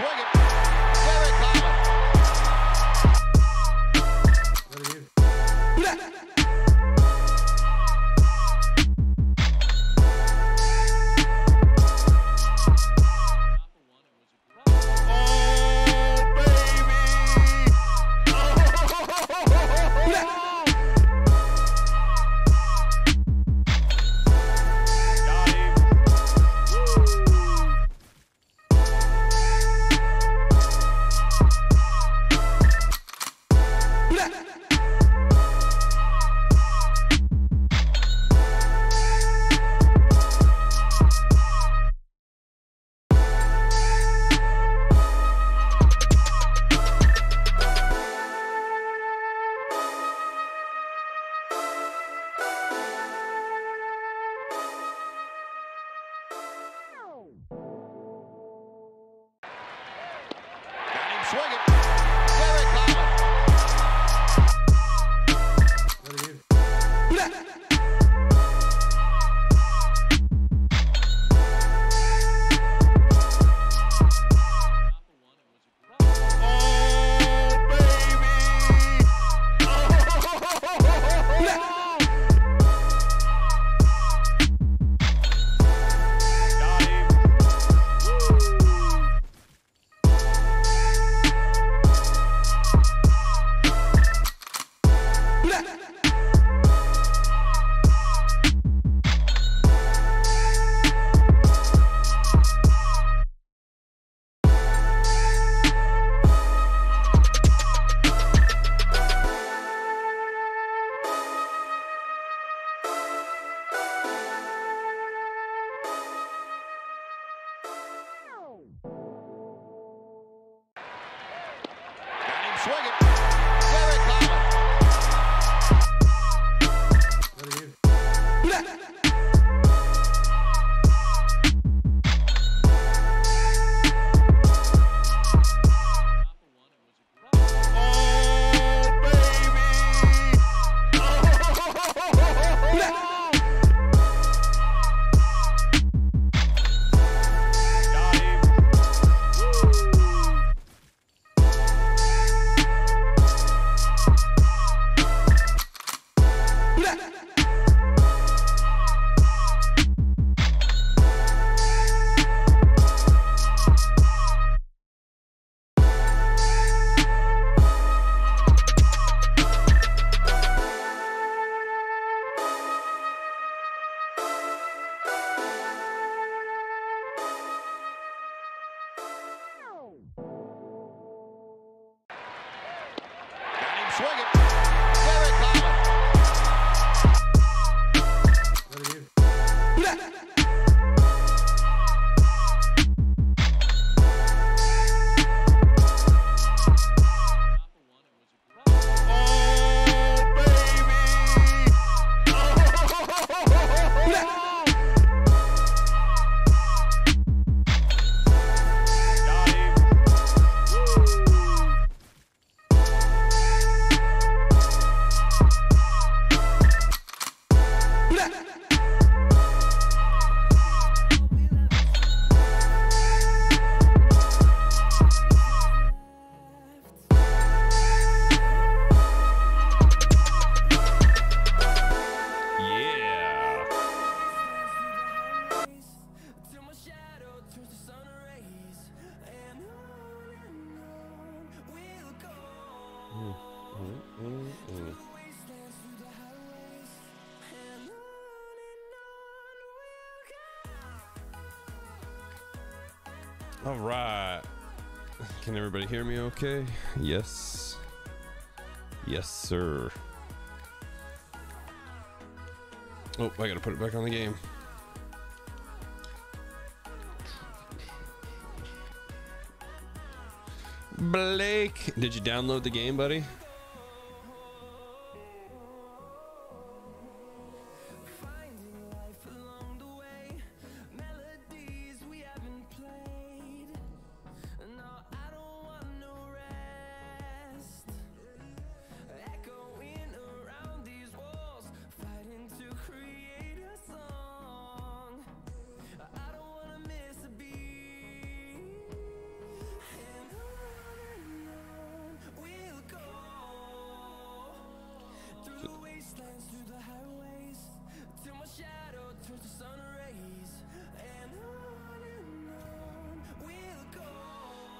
swing it. Can everybody hear me okay? Yes. Yes, sir. Oh, I gotta put it back on the game. Blake! Did you download the game, buddy?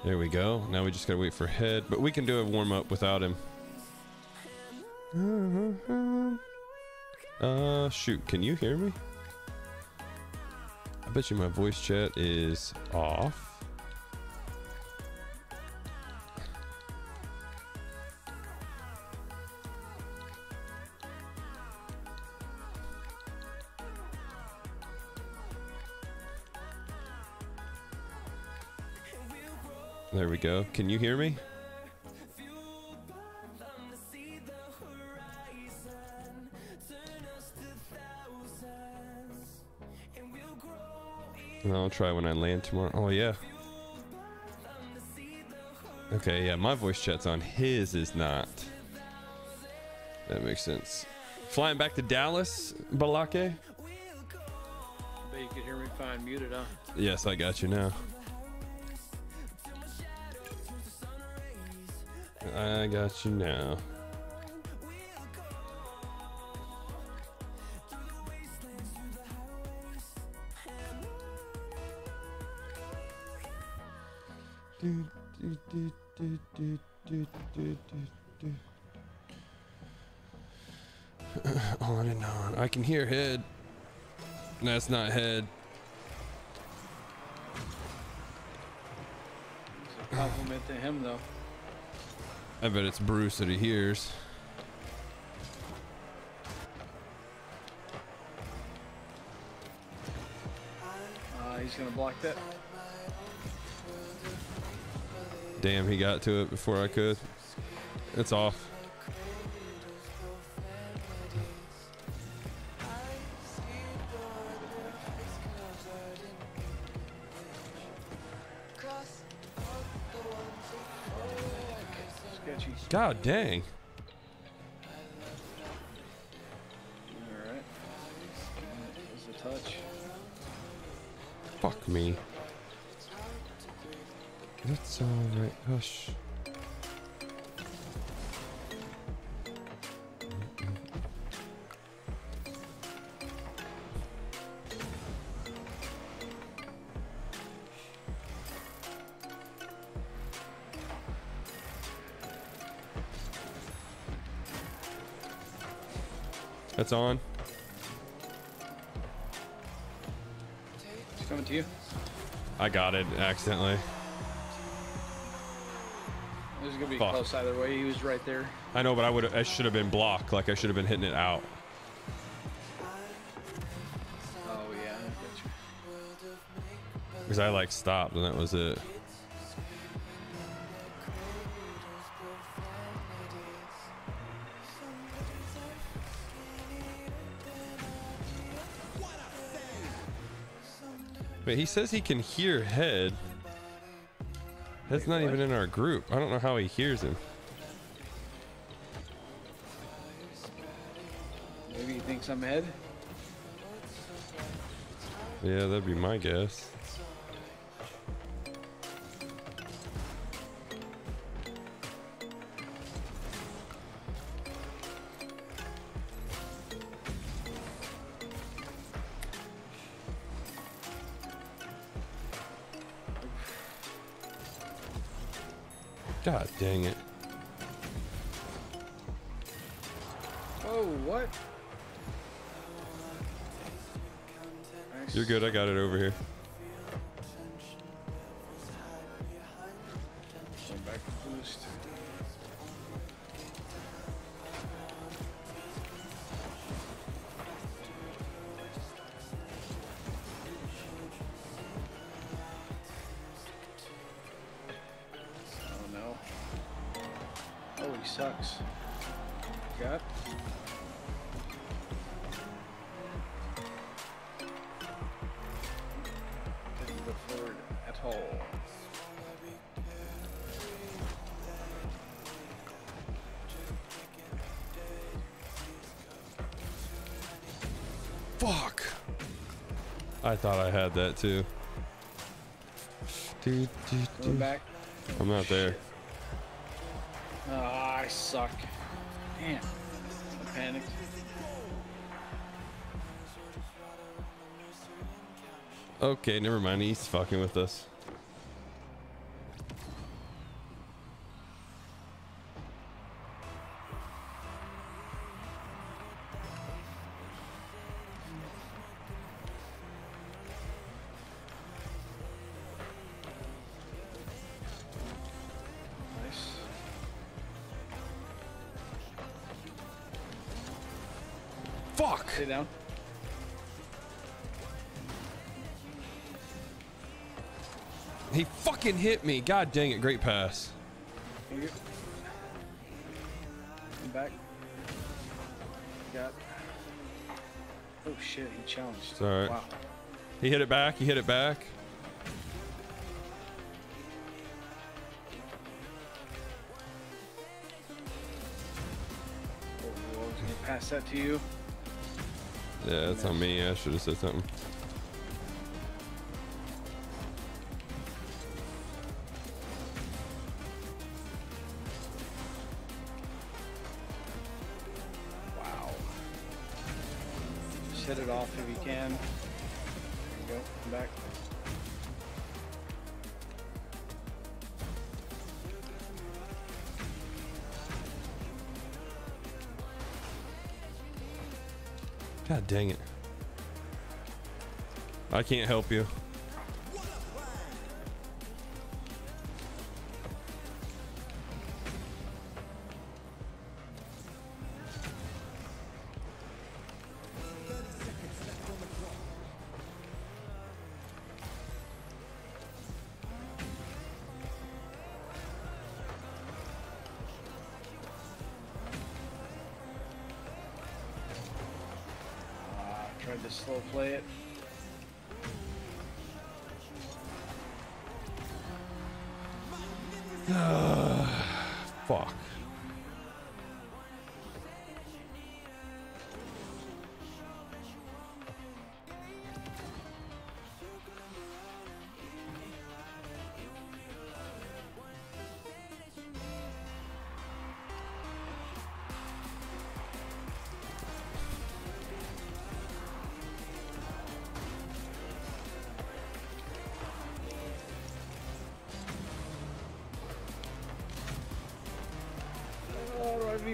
There we go. Now we just gotta wait for head, but we can do a warm up without him. Uh, shoot. Can you hear me? I bet you my voice chat is off. There we go. Can you hear me? And I'll try when I land tomorrow. Oh yeah. Okay, yeah, my voice chat's on. His is not. That makes sense. Flying back to Dallas, Balake? Bet you could hear me fine muted, huh? Yes, I got you now. I got you now. Do, do, do, on and on. I can hear head. That's not head. Compliment to him though. I bet it's Bruce that he hears. Uh, he's gonna block that. Damn, he got to it before I could. It's off. God dang. A touch. Fuck me. It's alright. Hush. That's on. He's coming to you. I got it accidentally. This is gonna be Fuck. close either way. He was right there. I know, but I would I should have been blocked. Like I should have been hitting it out. Oh yeah. I got you. Because I like stopped and that was it. But he says he can hear head. That's Wait, not what? even in our group. I don't know how he hears him. Maybe he thinks I'm head? Yeah, that'd be my guess. Dang it. Thought I had that too. Dude, dude, dude. back. I'm not there. Ah, I suck. Damn. I panicked. Okay, never mind. He's fucking with us. He fucking hit me. God dang it. Great pass. Here back. Got. Oh shit, he challenged. It's all right. Wow. He hit it back. He hit it back. Oh, I was gonna pass that to you. Yeah, that's on me. I should have said something. Can. Go. Back. God dang it. I can't help you.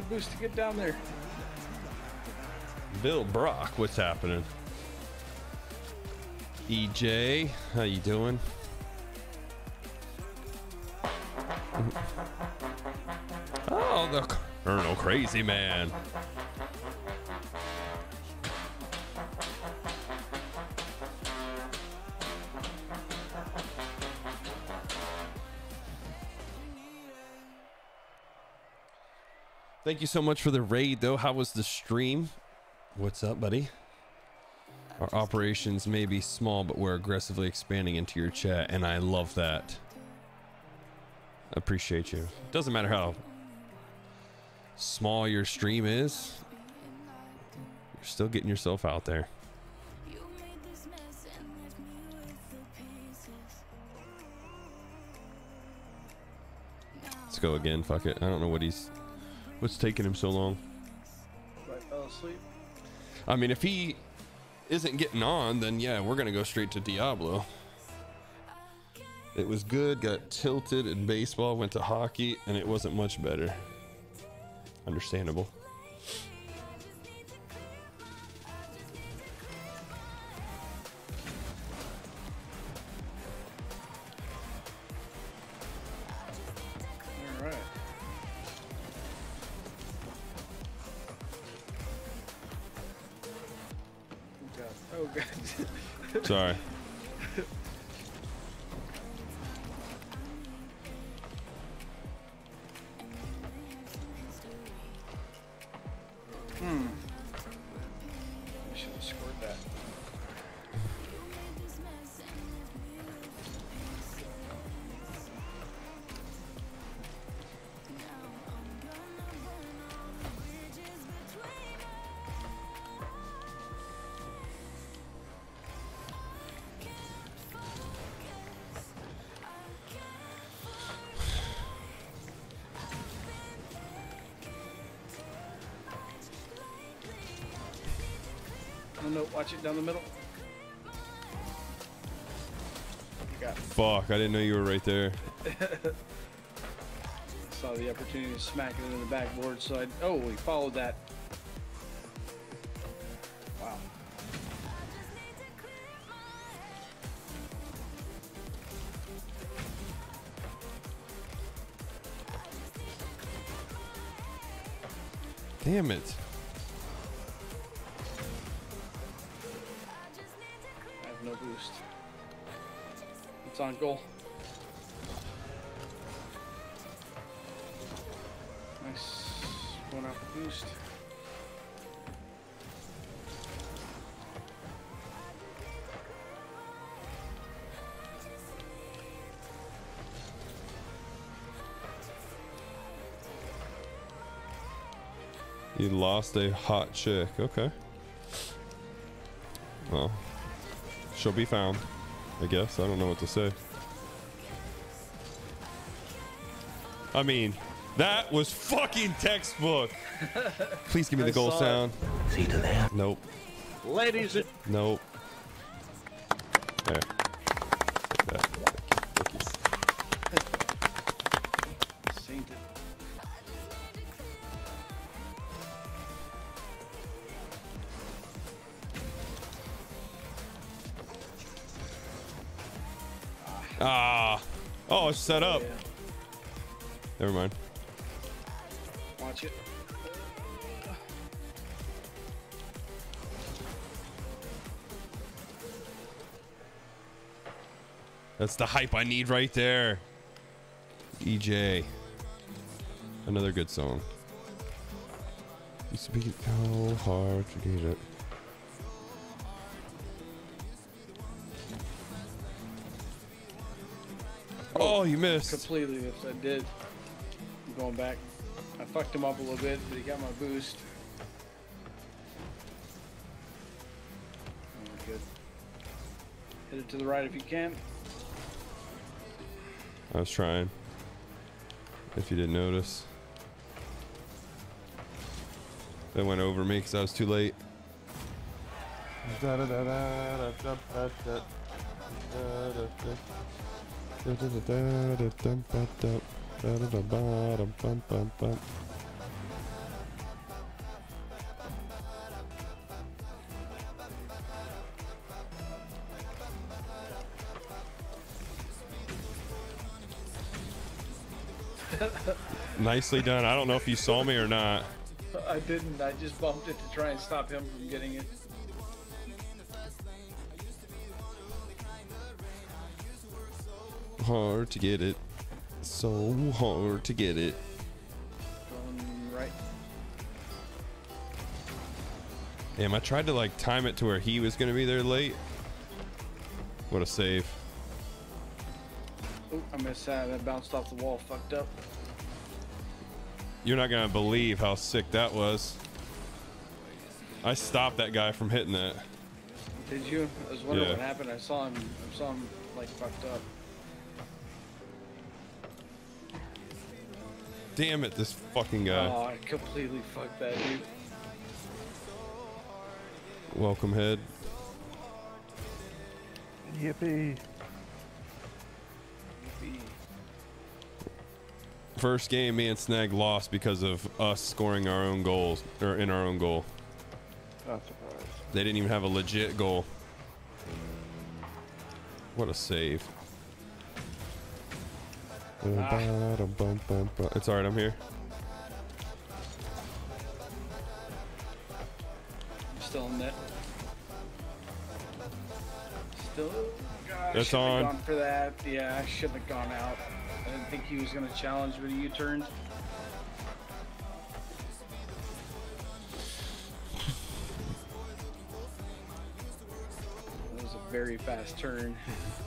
Boost to get down there? Bill Brock, what's happening? EJ, how you doing? Oh, the Colonel Crazy Man. Thank you so much for the raid, though. How was the stream? What's up, buddy? Our operations may be small, but we're aggressively expanding into your chat, and I love that. Appreciate you. Doesn't matter how small your stream is, you're still getting yourself out there. You made this mess and left me with the pieces. Let's go again. Fuck it. I don't know what he's. What's taking him so long? I fell asleep. I mean, if he isn't getting on, then yeah, we're gonna go straight to Diablo. It was good, got tilted in baseball, went to hockey, and it wasn't much better. Understandable. Down the middle. Fuck, I didn't know you were right there. saw the opportunity to smack it into the backboard, so I oh we followed that. You lost a hot chick. Okay. Well, she'll be found. I guess. I don't know what to say. I mean, that was fucking textbook. Please give me the goal it. sound. See to that. Nope. Ladies and Nope. Set up. Yeah. Never mind. Watch it. That's the hype I need right there. EJ. Another good song. Used to be so hard to get it. You missed. Completely, if I did. I'm going back. I fucked him up a little bit, but he got my boost. Oh, good. Hit it to the right if you can. I was trying. If you didn't notice. That went over me because I was too late. Nicely done. I don't know if you saw me or not. I didn't. I just bumped it to try and stop him from getting it. Hard to get it. So hard to get it. Going right. Damn, I tried to like time it to where he was gonna be there late. What a save. Oh, I missed that. That bounced off the wall. Fucked up. You're not gonna believe how sick that was. I stopped that guy from hitting that. Did you? I was wondering Yeah. what happened. I saw him. I saw him like fucked up. Damn it, this fucking guy. Oh, I completely fucked that dude. Welcome head. Yippee. First game, me and Snag lost because of us scoring our own goals or in our own goal. Not surprised. They didn't even have a legit goal. What a save. It's alright, I'm here. Still in net. Still. God, That's on. Gone for that. Yeah, I shouldn't have gone out. I didn't think he was gonna challenge, but he U-turned. That was a very fast turn.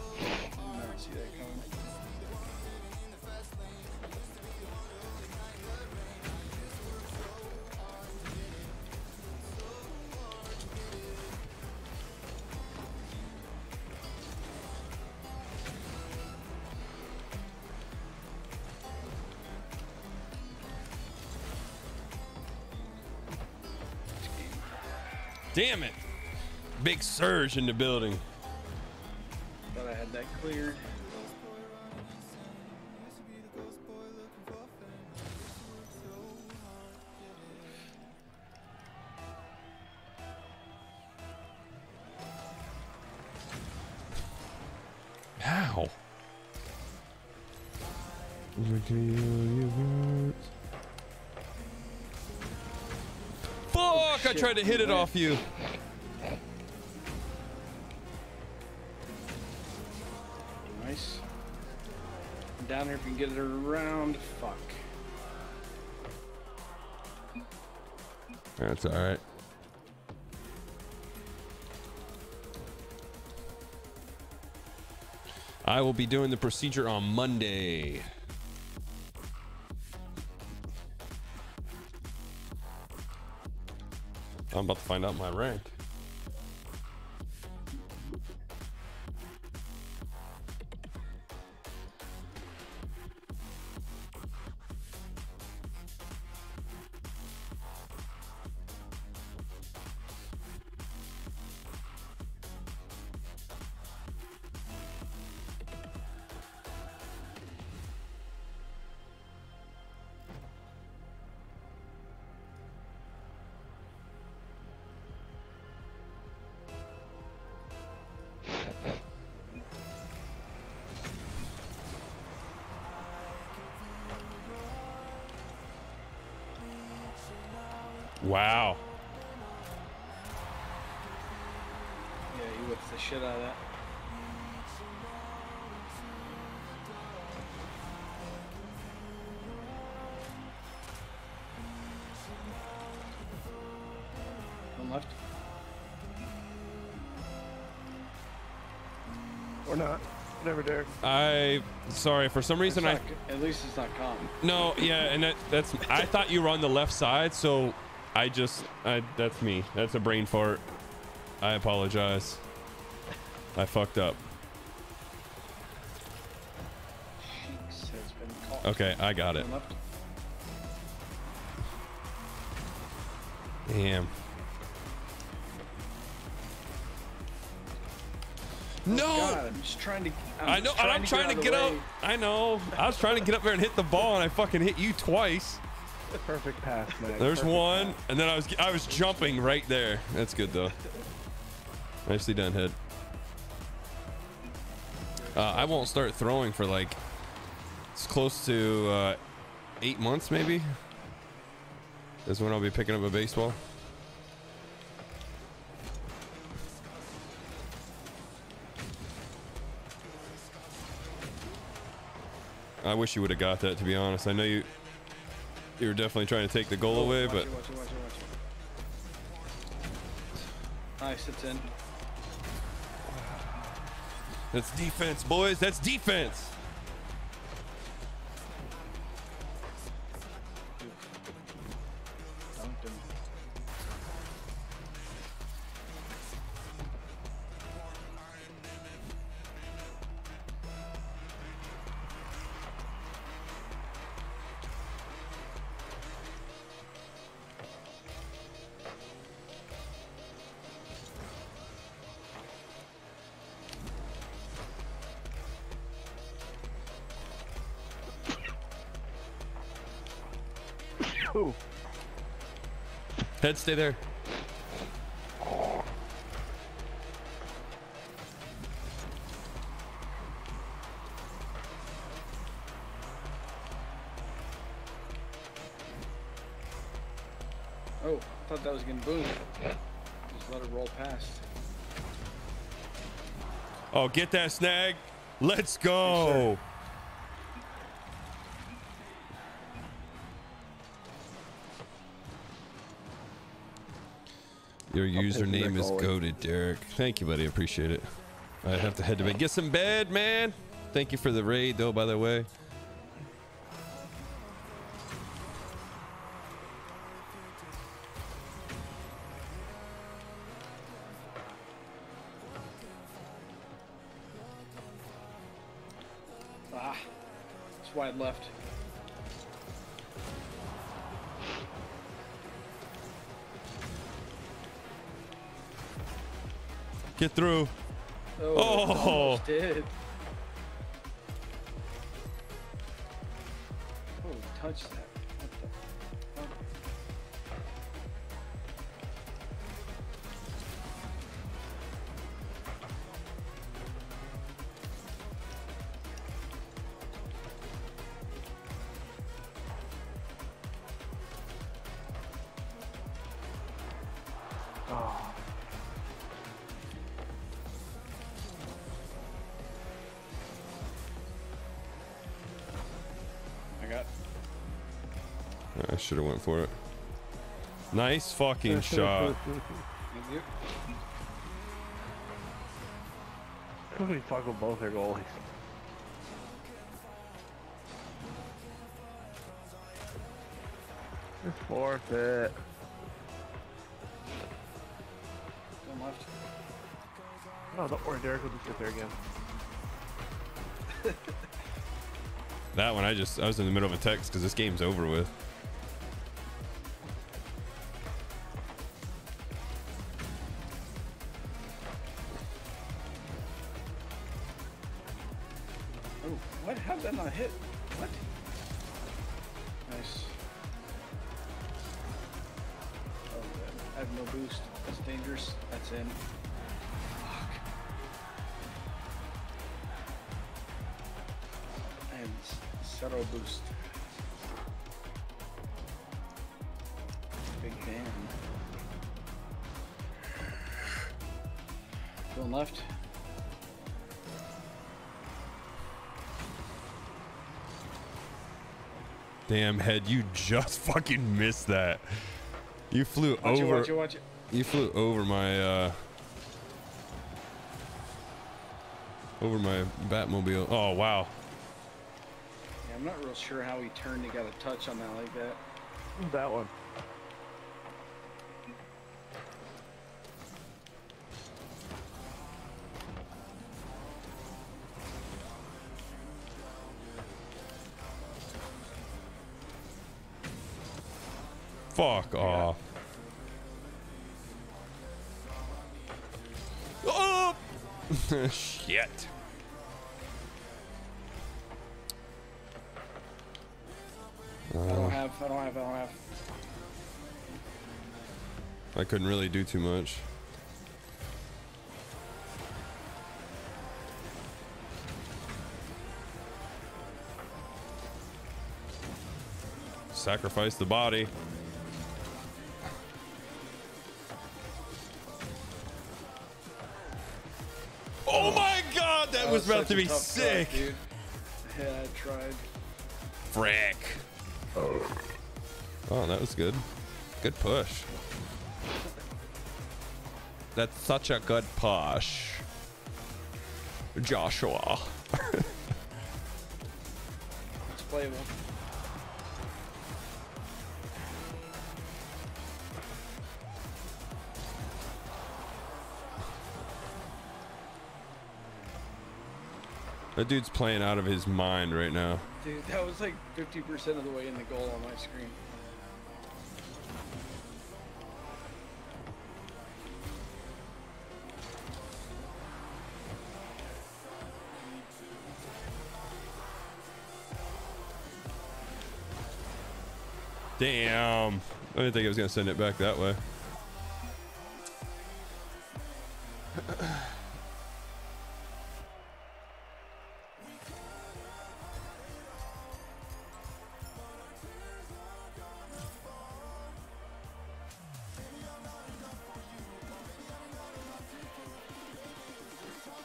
Big surge in the building. Thought I had that cleared. How? Fuck! I tried to hit it off you. Get it around. Fuck. That's all right. I will be doing the procedure on Monday. I'm about to find out my rank. Wow. Yeah, he whips the shit out of that. One left. Or not. Whatever, Derek. I sorry for some reason It's I at least it's not calm. no yeah and that, that's I thought you were on the left side so I just I that's me. That's a brain fart. I apologize. I fucked up. Sheeks has been caught. okay I got it. Damn. No! Oh, God, I'm just trying to. I'm I know I'm trying to get up of the way. I know. I was trying to get up there and hit the ball and I fucking hit you twice Perfect pass, man. There's Perfect one, pass. and then I was I was jumping right there. That's good though. Nicely done, head. Uh, I won't start throwing for like it's close to uh, eight months, maybe. Is when I'll be picking up a baseball. I wish you would have got that. To be honest, I know you you were definitely trying to take the goal away, Watch but it, watch it, watch it, watch. Nice, it's in. that's defense, boys. That's defense. Head, stay there. Oh, I thought that was getting booed. Just let it roll past. Oh, get that snag. Let's go. Username is goaded, Derek. Thank you, buddy. Appreciate it. I have to head to bed. Get some bed, man. Thank you for the raid, though. By the way. For it. Nice fucking shot. Yep. we fuck with both their goalies. Just forfeit. Going left. No, oh, don't worry, Derek will just get there again. That one, I just I was in the middle of a text because this game's over with. S- zero boost. Big fan. Going left. Damn head, you just fucking missed that. You flew Watch it, over. watch it, watch it. You flew over my uh over my Batmobile. Oh wow. Yeah, I'm not real sure how he turned. He got a touch on that like that. That one. Fuck off. Oh! Shit. I don't have. I don't have. I couldn't really do too much. Sacrifice the body. Oh my god, that was about to be sick. dude. Yeah, I tried. Frick. Oh, Oh, that was good. Good push. That's such a good push. Joshua. It's playable. That dude's playing out of his mind right now. Dude, that was like 50% of the way in the goal on my screen. Damn. I didn't think I was going to send it back that way.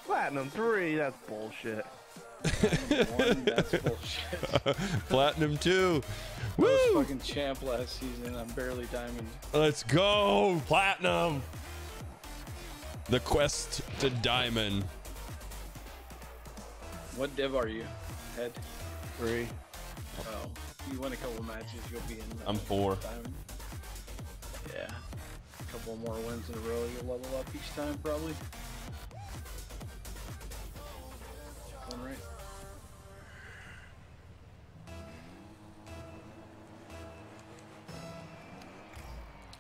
Platinum three. That's bullshit. One, that's bullshit. Platinum 2. I was Woo! fucking champ last season. I'm barely diamond. Let's go. Platinum. The quest to diamond. What div are you? Head? Three. Oh. You win a couple matches, you'll be in. uh, I'm four. Diamond. Yeah. A couple more wins in a row, you'll level up each time, probably.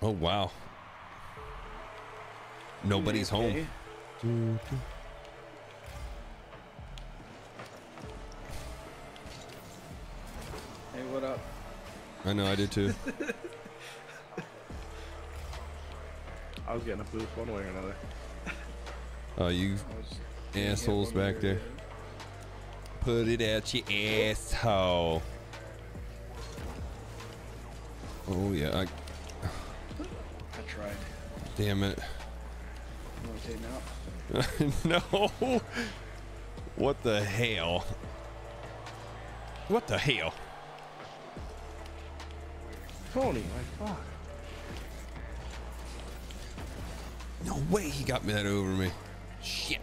Oh, wow. Nobody's Okay. home. Hey, what up? I know, I did too. I was getting a boost one way or another. Oh, you assholes back year, there. Put it at your asshole. Oh, yeah. I, I tried. Damn it. You want to take me out? no. What the hell? What the hell? Tony, my fuck. No way he got me that over me. Shit.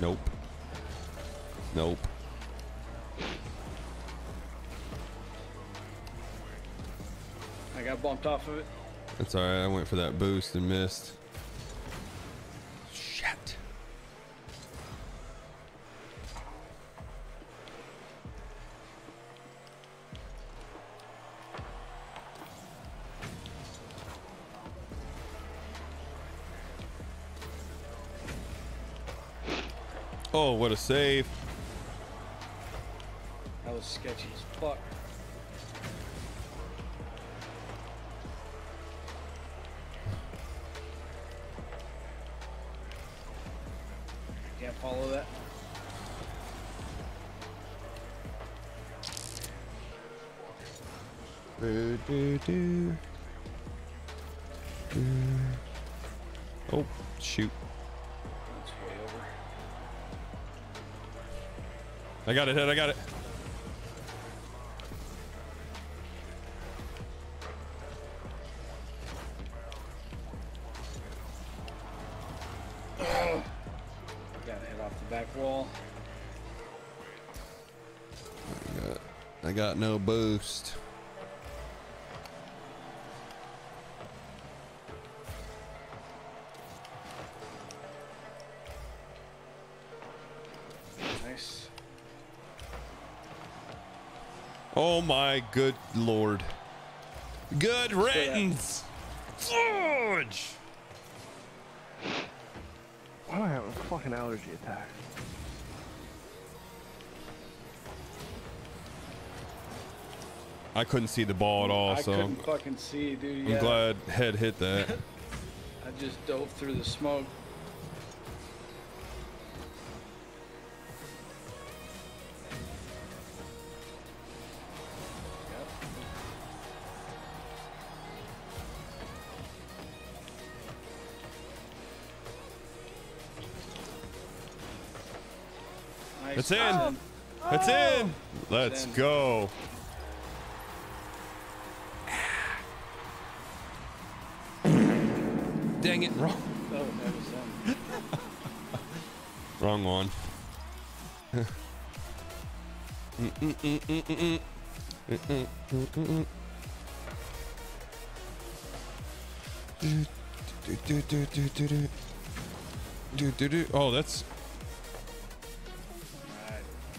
Nope. Nope. Got bumped off of it. That's alright. I went for that boost and missed. Shit. Oh, what a save. That was sketchy as fuck. Do, do. Oh, shoot. That's way over. I got it, Head. I got it. Oh my good lord. Good riddance. Fudge. Why do I have a fucking allergy attack? I couldn't see the ball at all, I so I'm, couldn't fucking see, dude. I'm Yeah. glad head hit that. I just dove through the smoke. It's in. It's in. Let's in. go. Dang it, wrong, Oh, that was in. wrong one. Oh, that's Alright.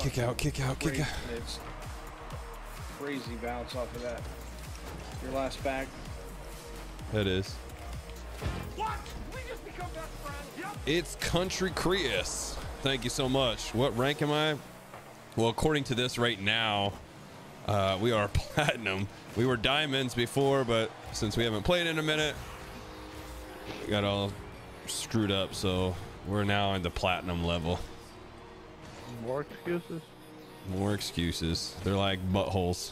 Kick out, kick out, kick out. it's crazy bounce off of that. Your last back. That is. What? We just become best friends. Yep. It's Country Chris. Thank you so much. What rank am I? Well, according to this right now, uh, we are platinum. We were diamonds before, but since we haven't played in a minute, we got all screwed up. So we're now in the platinum level. More excuses? More excuses. They're like buttholes.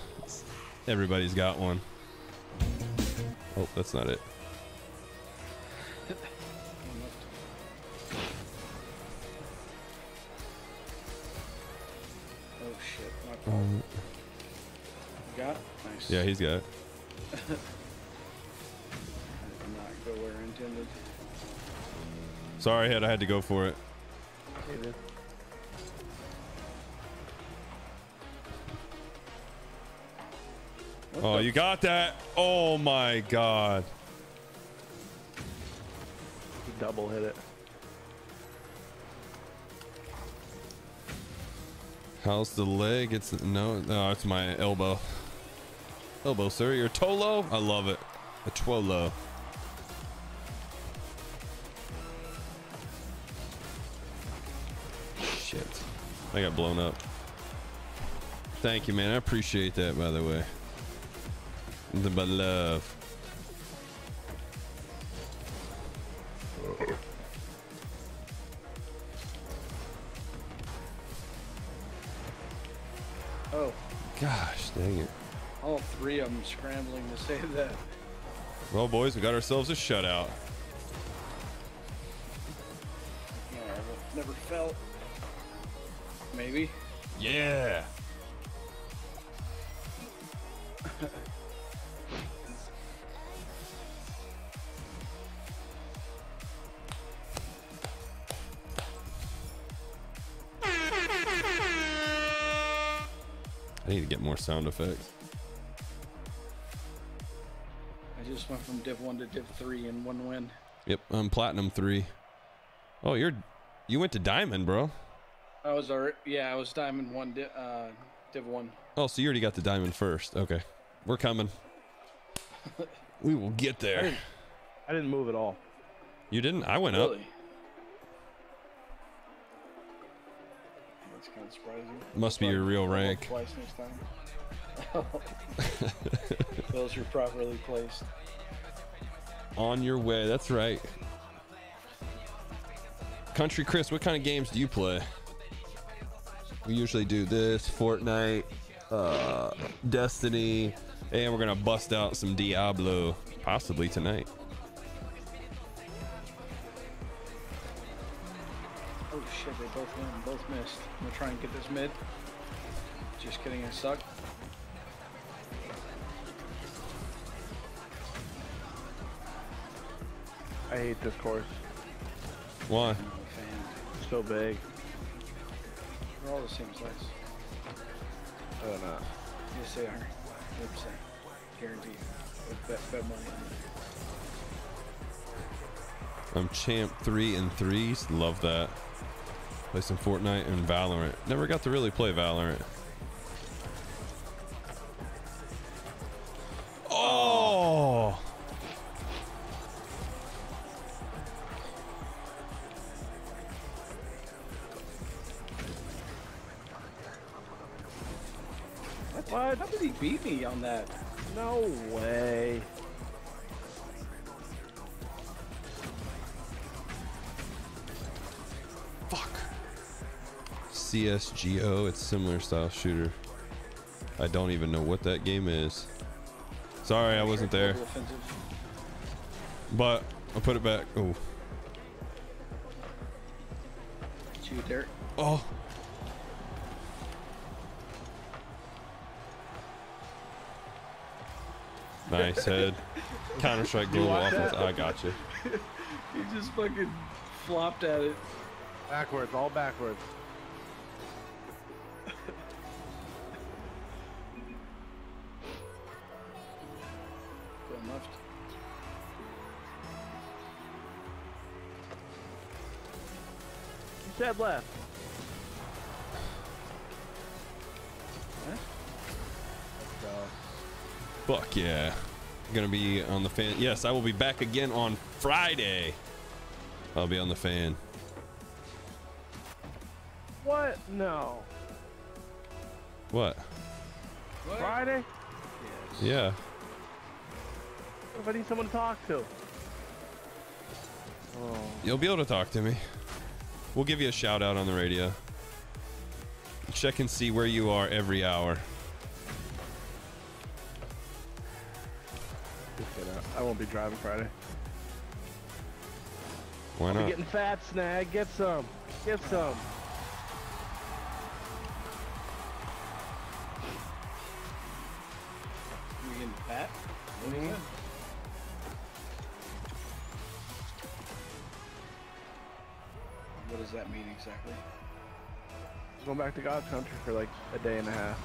Everybody's got one. Oh, that's not it. Oh shit. My fault. Um, got it? Nice. yeah, he's got it. I did not go where intended. Sorry, head. I had to go for it. Hey, Oh, you got that? Oh my god. Double hit it. How's the leg? It's no, no, it's my elbow. Elbow, sir. Your Tolo? I love it. A Twolo. Shit. I got blown up. Thank you, man. I appreciate that, by the way. The my love. Oh, Gosh, dang it. all three of them scrambling to save that. Well, boys, we got ourselves a shutout. Yeah, never felt Maybe. Yeah. Get more sound effects. I just went from Div 1 to Div 3 in one win. Yep, I'm platinum three. Oh, you're you went to diamond, bro. I was already, yeah, I was Diamond 1, di- uh, Div 1. Oh, so you already got the diamond first. Okay, we're coming. we will get there. I didn't move at all. You didn't? I went up. That's kind of surprising. Must be your real rank. Twice next time. Those are properly placed. On your way. That's right. Country Chris, what kind of games do you play? We usually do this Fortnite, uh, Destiny, and we're gonna bust out some Diablo possibly tonight. Shit, they both won, both missed. I'm gonna try and get this mid. Just kidding, I suck. I hate this course. Why? Fan. So big. They're all the same size. I don't know. Yes, they are. 100%. Guaranteed. With bet, bet money on it. I'm champ three and threes. Love that. Play some Fortnite and Valorant. Never got to really play Valorant. Oh! What? How did he beat me on that? No way. CSGO, it's similar style shooter. I don't even know what that game is. Sorry, I wasn't there. But I'll put it back. Oh. Get you, Derek. Oh. Nice head. Counter Strike Global watch Offense. I got you. He just fucking flopped at it. Backwards, all backwards. 5 left. Fuck yeah. Gonna be on the fan. Yes, I will be back again on Friday. I'll be on the fan. What? No. What? Friday? Yes. Yeah. What if I need someone to talk to? Oh. You'll be able to talk to me. We'll give you a shout out on the radio. Check and see where you are every hour. Just get out. I won't be driving Friday. Why I'll be getting fat, Snag. Get some. Get some. Back to God's country for like a day and a half.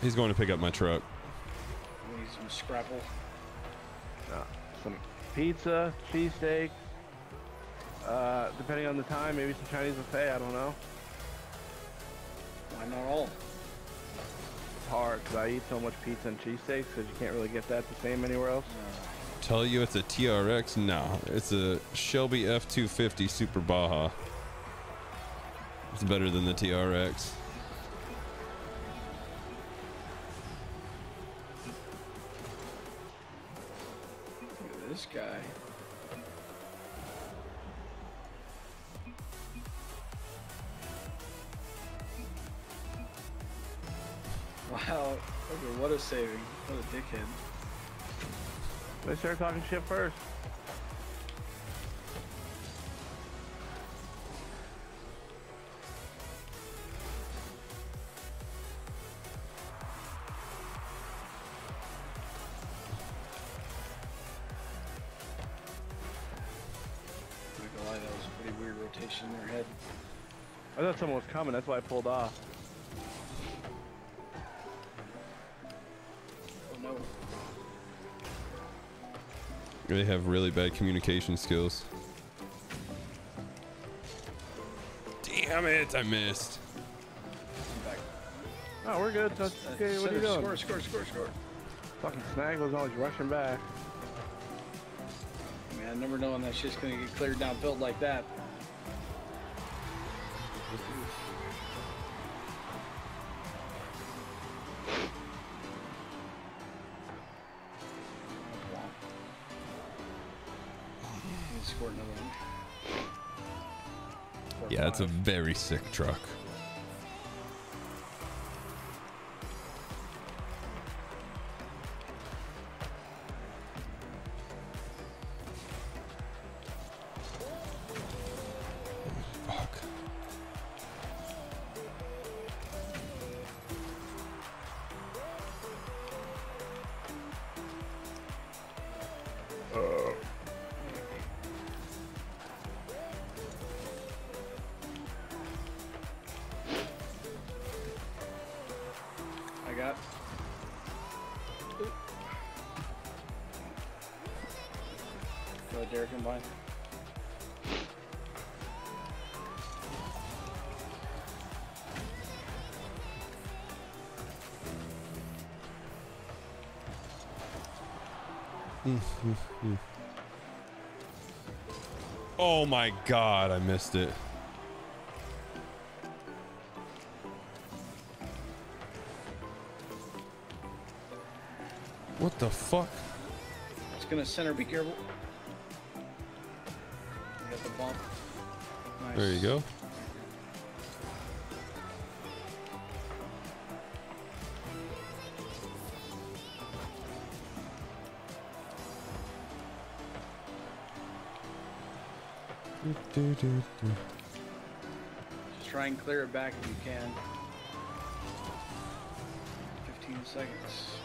He's going to pick up my truck. We need some scrapple. Uh, some pizza, cheesesteak. Uh, depending on the time, maybe some Chinese buffet. I don't know. Why not all? It's hard because I eat so much pizza and cheesesteaks because you can't really get that the same anywhere else. Tell you it's a TRX? No, it's a Shelby F250 Super Baja. It's better than the TRX. Look at this guy. Wow. Okay, what a saving. What a dickhead. They start talking shit first. Coming. That's why I pulled off. Oh no. They have really bad communication skills. Damn it! I missed. I'm. Oh, we're good. That's okay. What are you doing? Score, score, score, score. Fucking snag was always rushing back. Man, never knowing that shit's gonna get cleared downfield like that. It's a very sick truck. Oh my god, I missed it. What the fuck? It's gonna center. Be careful. You got the bump. Nice. There you go. Just try and clear it back if you can. 15 seconds.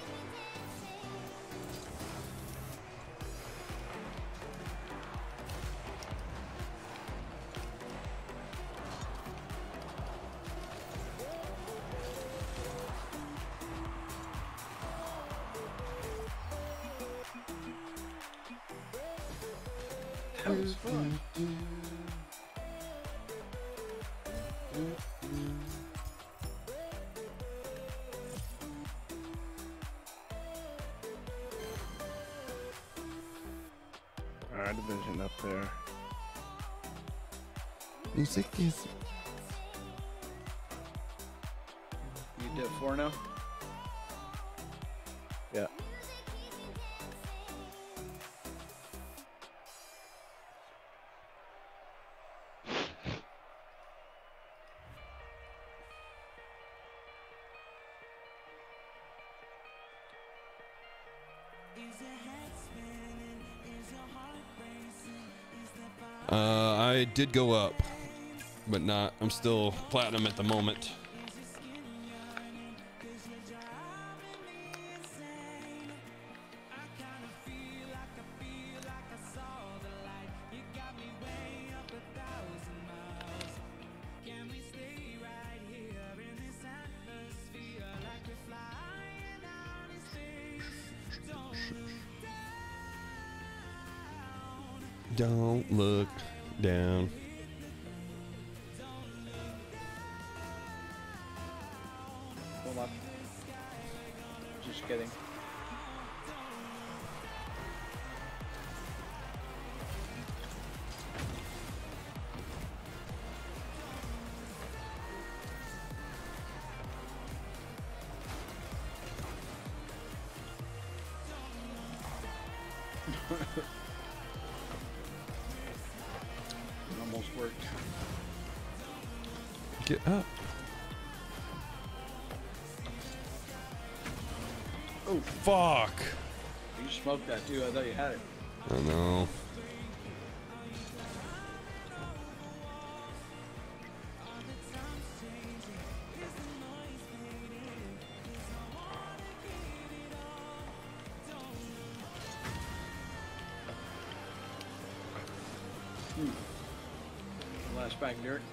Did go up, but not. I'm still platinum at the moment. Fuck! You smoked that too. I thought you had it. I know. Flashback dirt. You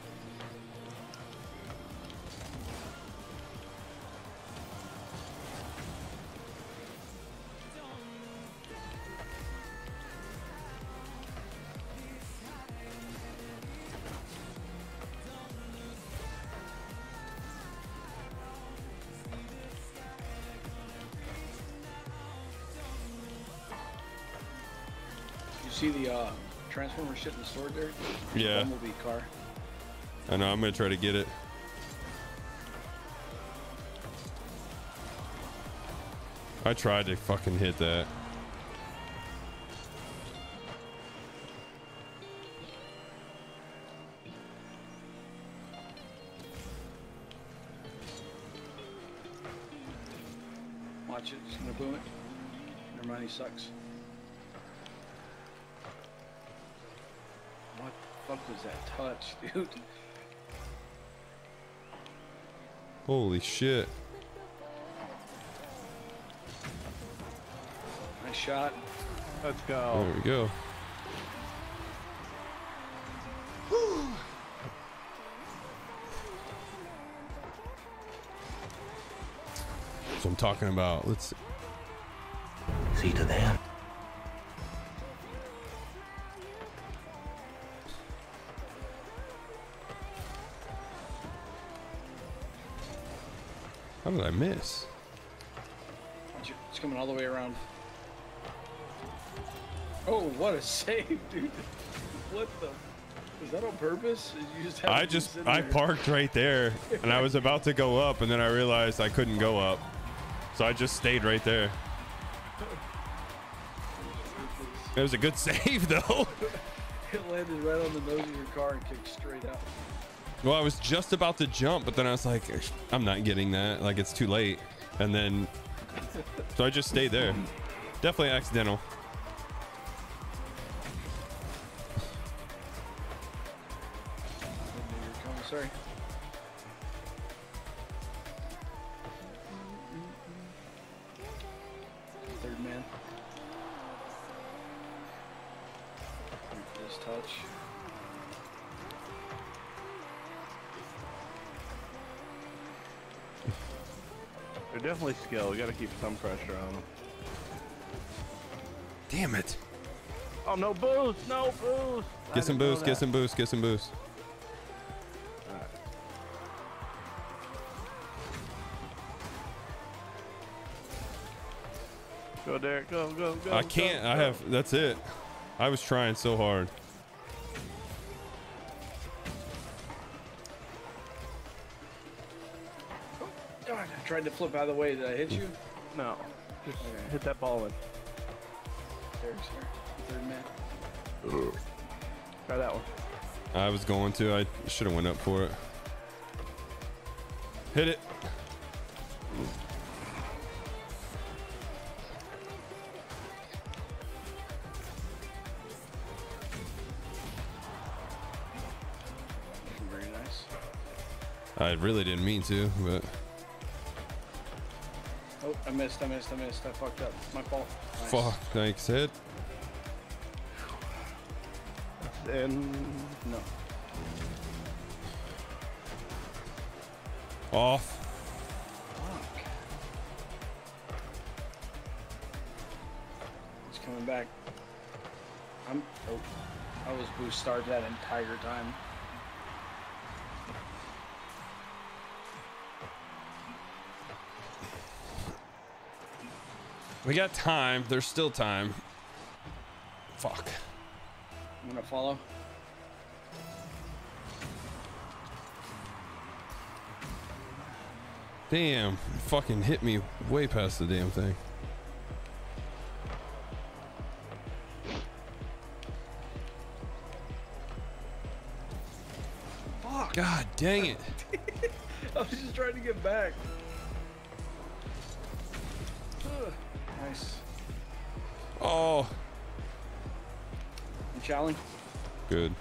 see the uh, Transformer shit in the store there? Yeah. Bumblebee car. I know. I'm gonna try to get it. I tried to fucking hit that. Fuck touch, dude? Holy shit. Nice shot. Let's go. There we go. So I'm talking about. Let's. See to that. How did I miss? It's coming all the way around. Oh, what a save, dude. What the? Was that on purpose? You just I just I parked right there, and I was about to go up, and then I realized I couldn't go up, so I just stayed right there. It was a good save though. It landed right on the nose of your car and kicked straight out. Well, I was just about to jump, but then I was like, I'm not getting that. Like it's too late, and then so I just stayed there. Definitely accidental. Keep some pressure on them. Damn it! Oh, no boost! No boost! Get some didn't boost. Get some boost. Get some boost. Go, Derek. Go, go, go. I can't. I go. have. That's it. I was trying so hard. Tried to flip out of the way. Did I hit you? No. Just Okay. hit that ball in. Derek's here. Third man. Try that one. I was going to. I should have went up for it. Hit it. Very nice. I really didn't mean to, but I missed, I missed, I missed. I fucked up. My fault. Nice. fuck. Thanks, hit. And No. Off. Fuck. It's coming back. I'm. Oh. I was boost starved that entire time. We got time. There's still time. Fuck. I'm gonna follow. Damn. Fucking hit me way past the damn thing. Fuck! God dang it. I was just trying to get back. Oh. Challenge? Good.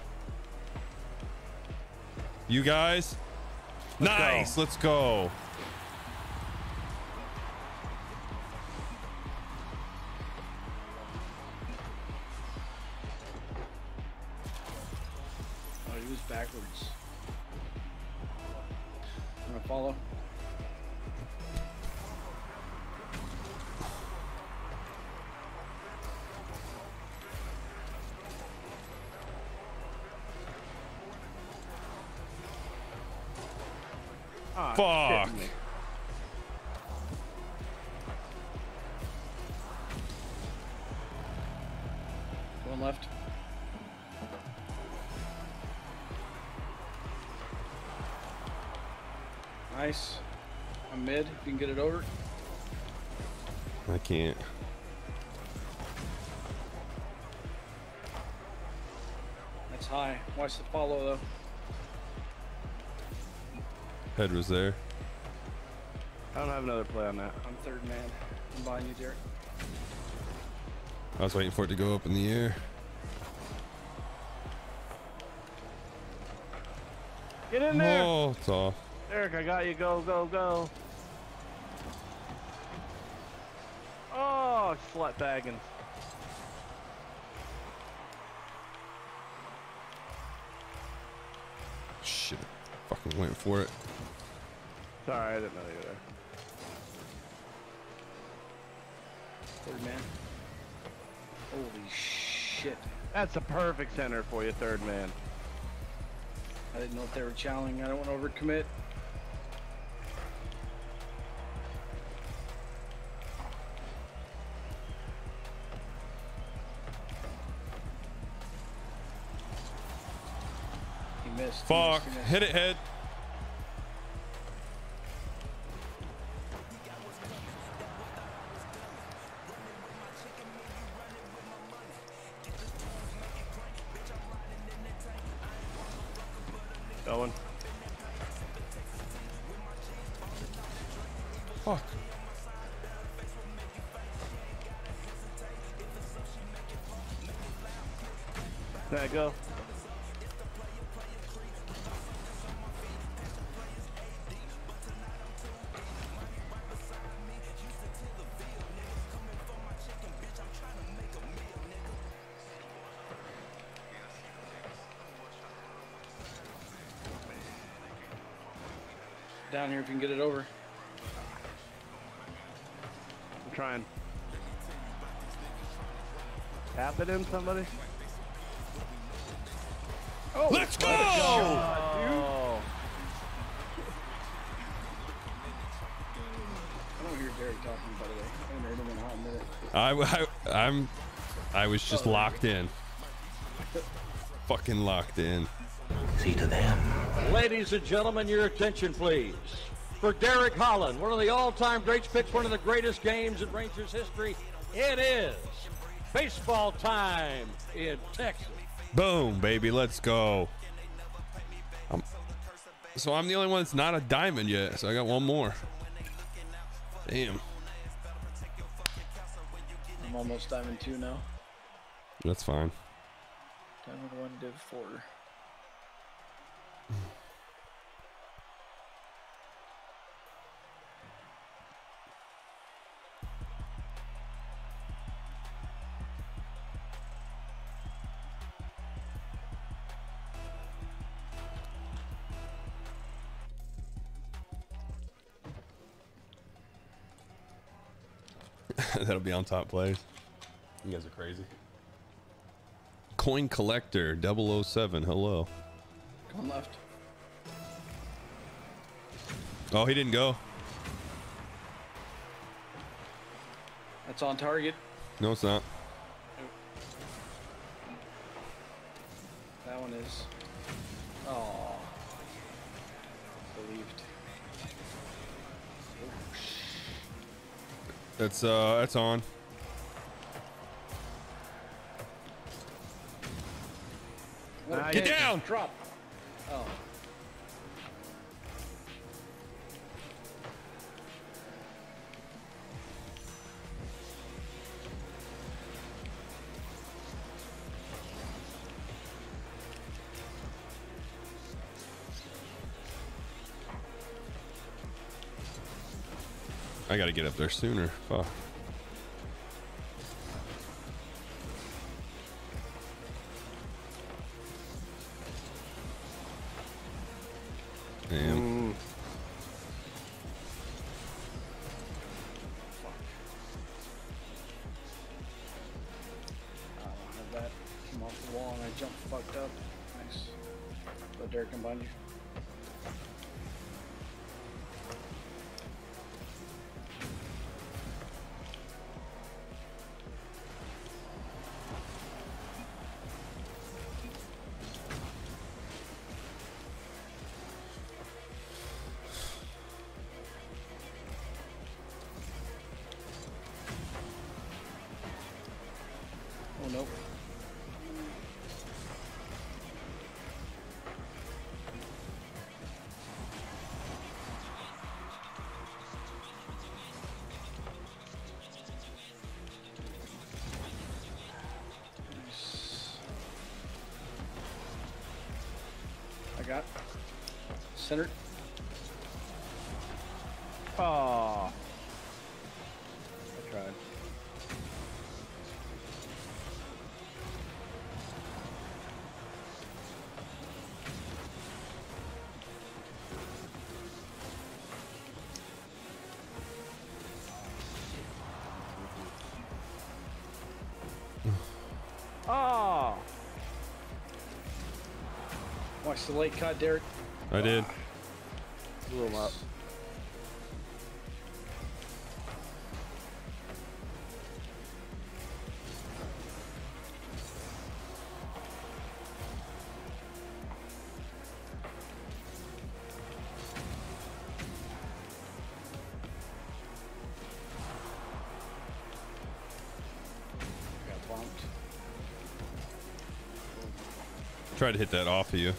You guys? nice. Let's go. Can get it over. I can't. That's high. Watch the follow though. Head was there. I don't have another play on that. I'm third man. I'm behind you, Derek. I was waiting for it to go up in the air. Get in there! Oh, it's off. Derek, I got you. Go, go, go. Oh, bagging. Shit. Fucking went for it. Sorry, I didn't know you were there. Third man. Holy shit. That's a perfect center for you, third man. I didn't know if they were challenging. I don't want to overcommit. Hit it, head. Down here if you can get it over. I'm trying. Tap it in, somebody. Oh, let's go! Oh, I don't hear Derek talking, by the way. I haven't heard him in a hot minute. I, I, I'm, I was just oh, locked in. Fucking locked in. See to them. Ladies and gentlemen, your attention, please. For Derek Holland, one of the all-time greats, picks one of the greatest games in Rangers history. It is baseball time in Texas. Boom, baby. Let's go. Um, so I'm the only one that's not a diamond yet. So I got one more. Damn. I'm almost diamond two now. That's fine. Diamond one, div four. That'll be on top plays. You guys are crazy. Coin collector 007. Hello. Going left. Oh, he didn't go. That's on target. No, it's not. That's uh, that's on. What. Get catch. down! Drop. Oh. I gotta get up there sooner. Fuck. Watch the late cut, Derek. I did. Blew him up. Got bumped. Tried to hit that off of you.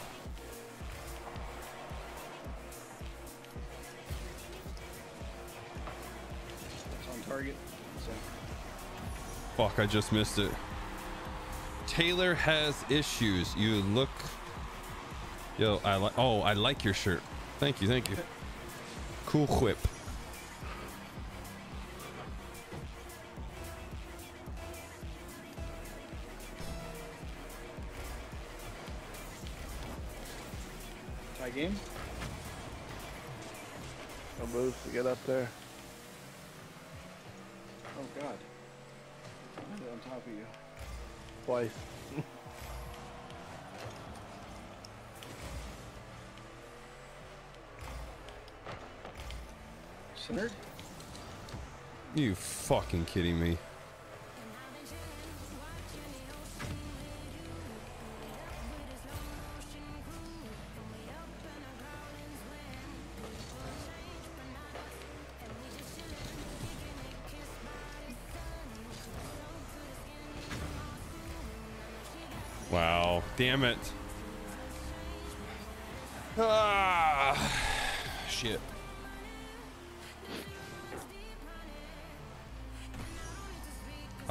Fuck, I just missed it. Taylor has issues. You look. Yo, I like. Oh, I like your shirt. Thank you, thank you. Cool whip. 600. You fucking kidding me. Wow. Damn it.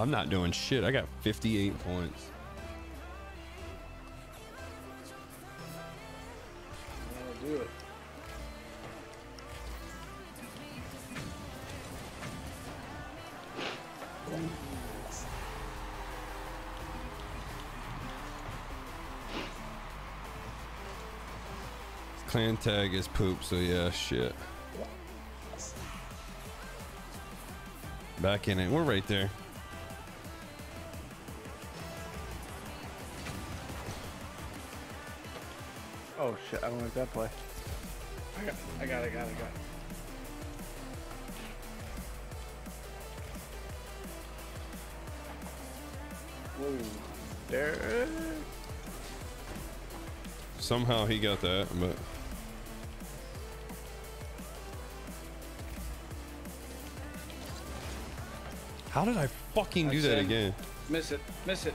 I'm not doing shit. I got 58 points. Clan tag is poop, so yeah, shit. Back in it. We're right there. Shit, I don't like that play. I got, I got, it, I got, it, I got. it. Whoa. Derek. Somehow he got that, but how did I fucking do That's that again? Miss it. Miss it.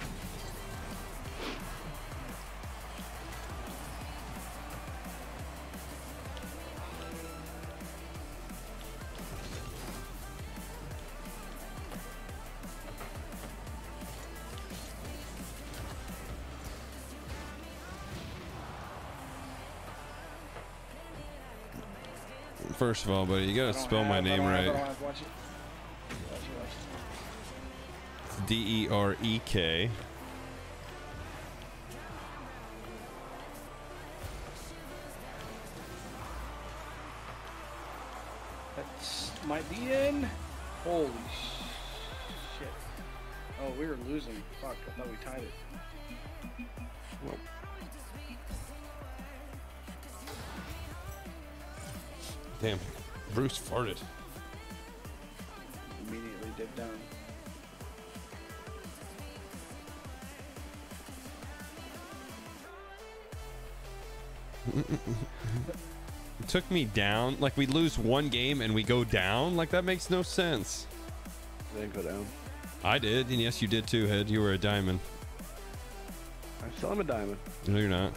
First of all, buddy, you gotta spell my name right. D E R E K. That's might be in. Holy shit. Oh, we were losing. Fuck, I thought we tied it. Bruce farted. Immediately down. It took me down. Like we lose one game and we go down. Like that makes no sense. they didn't go down. I did, and yes, you did too, Head. You were a diamond. I still am a diamond. No, you're not.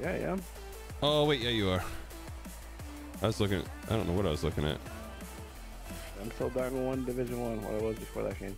Yeah, I am. Oh wait, yeah, you are. I was looking. I don't know what I was looking at. I'm still diamond one, division one, what I was before that game.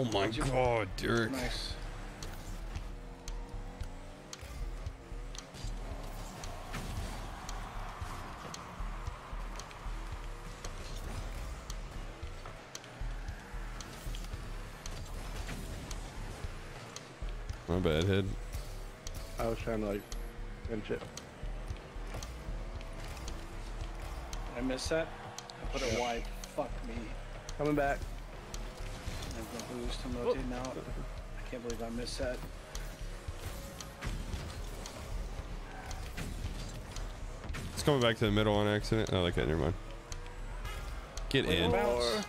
Oh my god, Derek. Nice. My bad, Head. I was trying to like pinch it. I missed that. I put it wide. Fuck me. Coming back. I have boost. I'm rotating out. I can't believe I missed that. It's coming back to the middle on accident. Oh, okay, never mind. Get in. Bounce.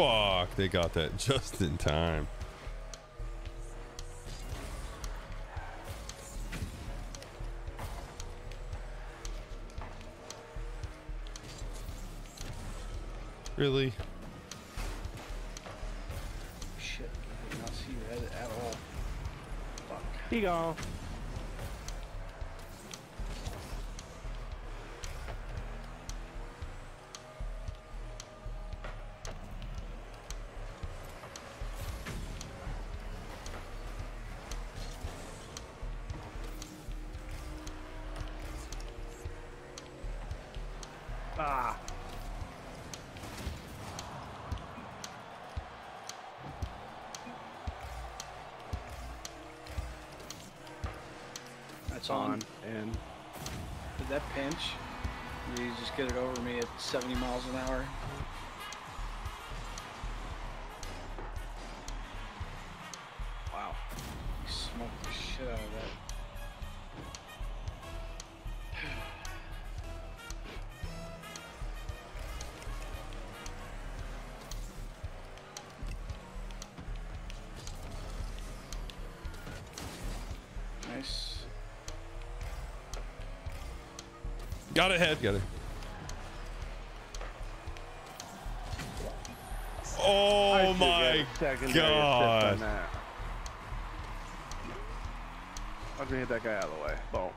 Fuck, they got that just in time. Really? Shit, I did not see your head at all. Fuck. He gone. Got it, head. Got it. Oh should my get a secondary god. on that. I was gonna hit that guy out of the way. Boom.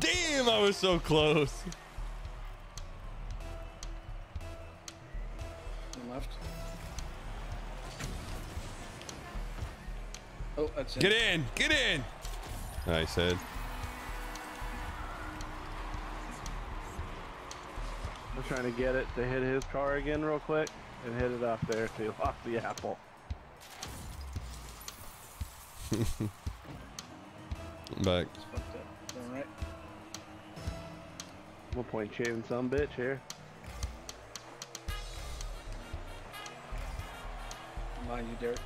Damn, I was so close. Left. Oh, that's it. Get in! Get in! Nice head. Trying to get it to hit his car again real quick and hit it off there so he lost the apple. I'm back. Fucked up. All right. One point shaving some bitch here. Mind you, Derek.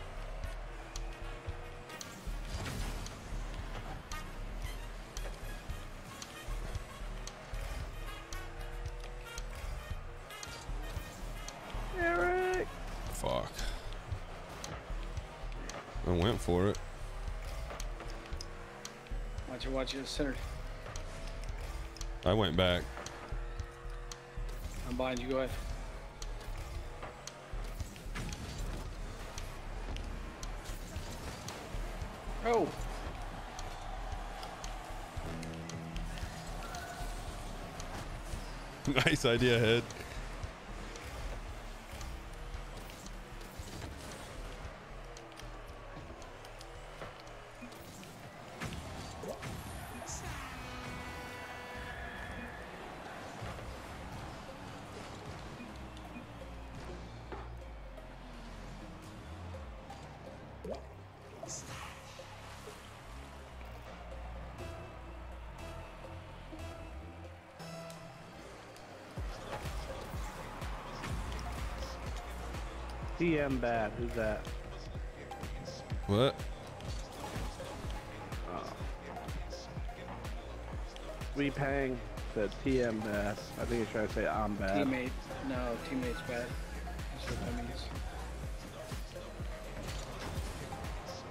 Watch it, watch it. I went back. I'm behind you. Go ahead. Oh, nice idea, head. TM bad. Who's that? What? Uh, we Pang said TM bad. I think he's trying to say I'm bad. teammate. No, teammate's bad. That's what that means.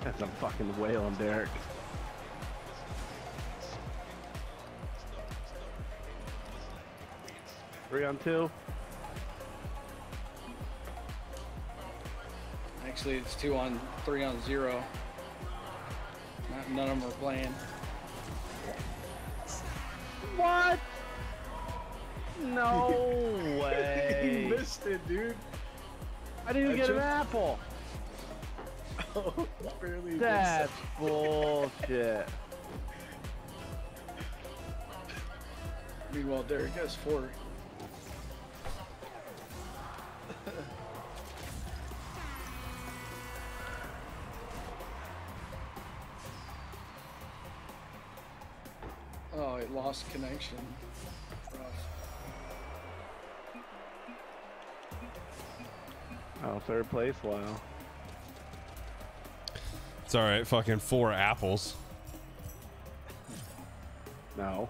That's a fucking whale on Derek. Three on two. Actually, it's two on three on zero. Not, none of them are playing. What? No he way. missed it, dude. I didn't even I get an apple. Oh, barely. That's bullshit. Meanwhile, Derek has four. Lost connection. Oh, third place. Wow. It's all right. Fucking four apples. No.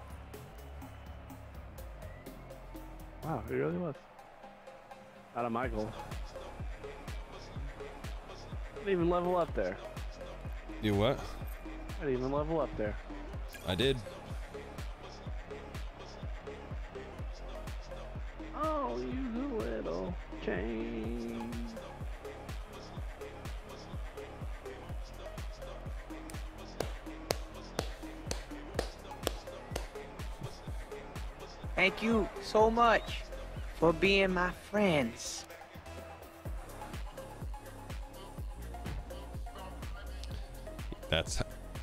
Wow, he really was. Out of my goal. Didn't even level up there. You what? I didn't even level up there. I did. Use a little change. Thank you so much for being my friends. That's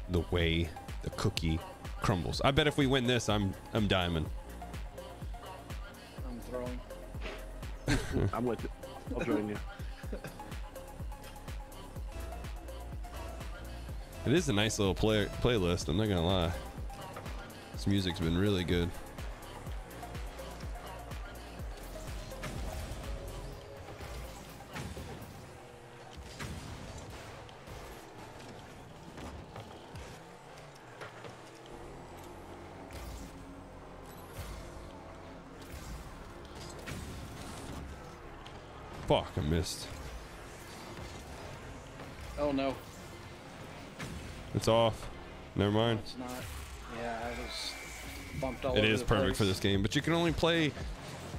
the way the cookie crumbles. I bet if we win this, I'm I'm diamond. I'm with it. I'll join you. It is a nice little play playlist. I'm not gonna lie. This music's been really good. Oh no, It's off. Never mind. it's not. Yeah, I was bumped all It is perfect place. for this game, but you can only play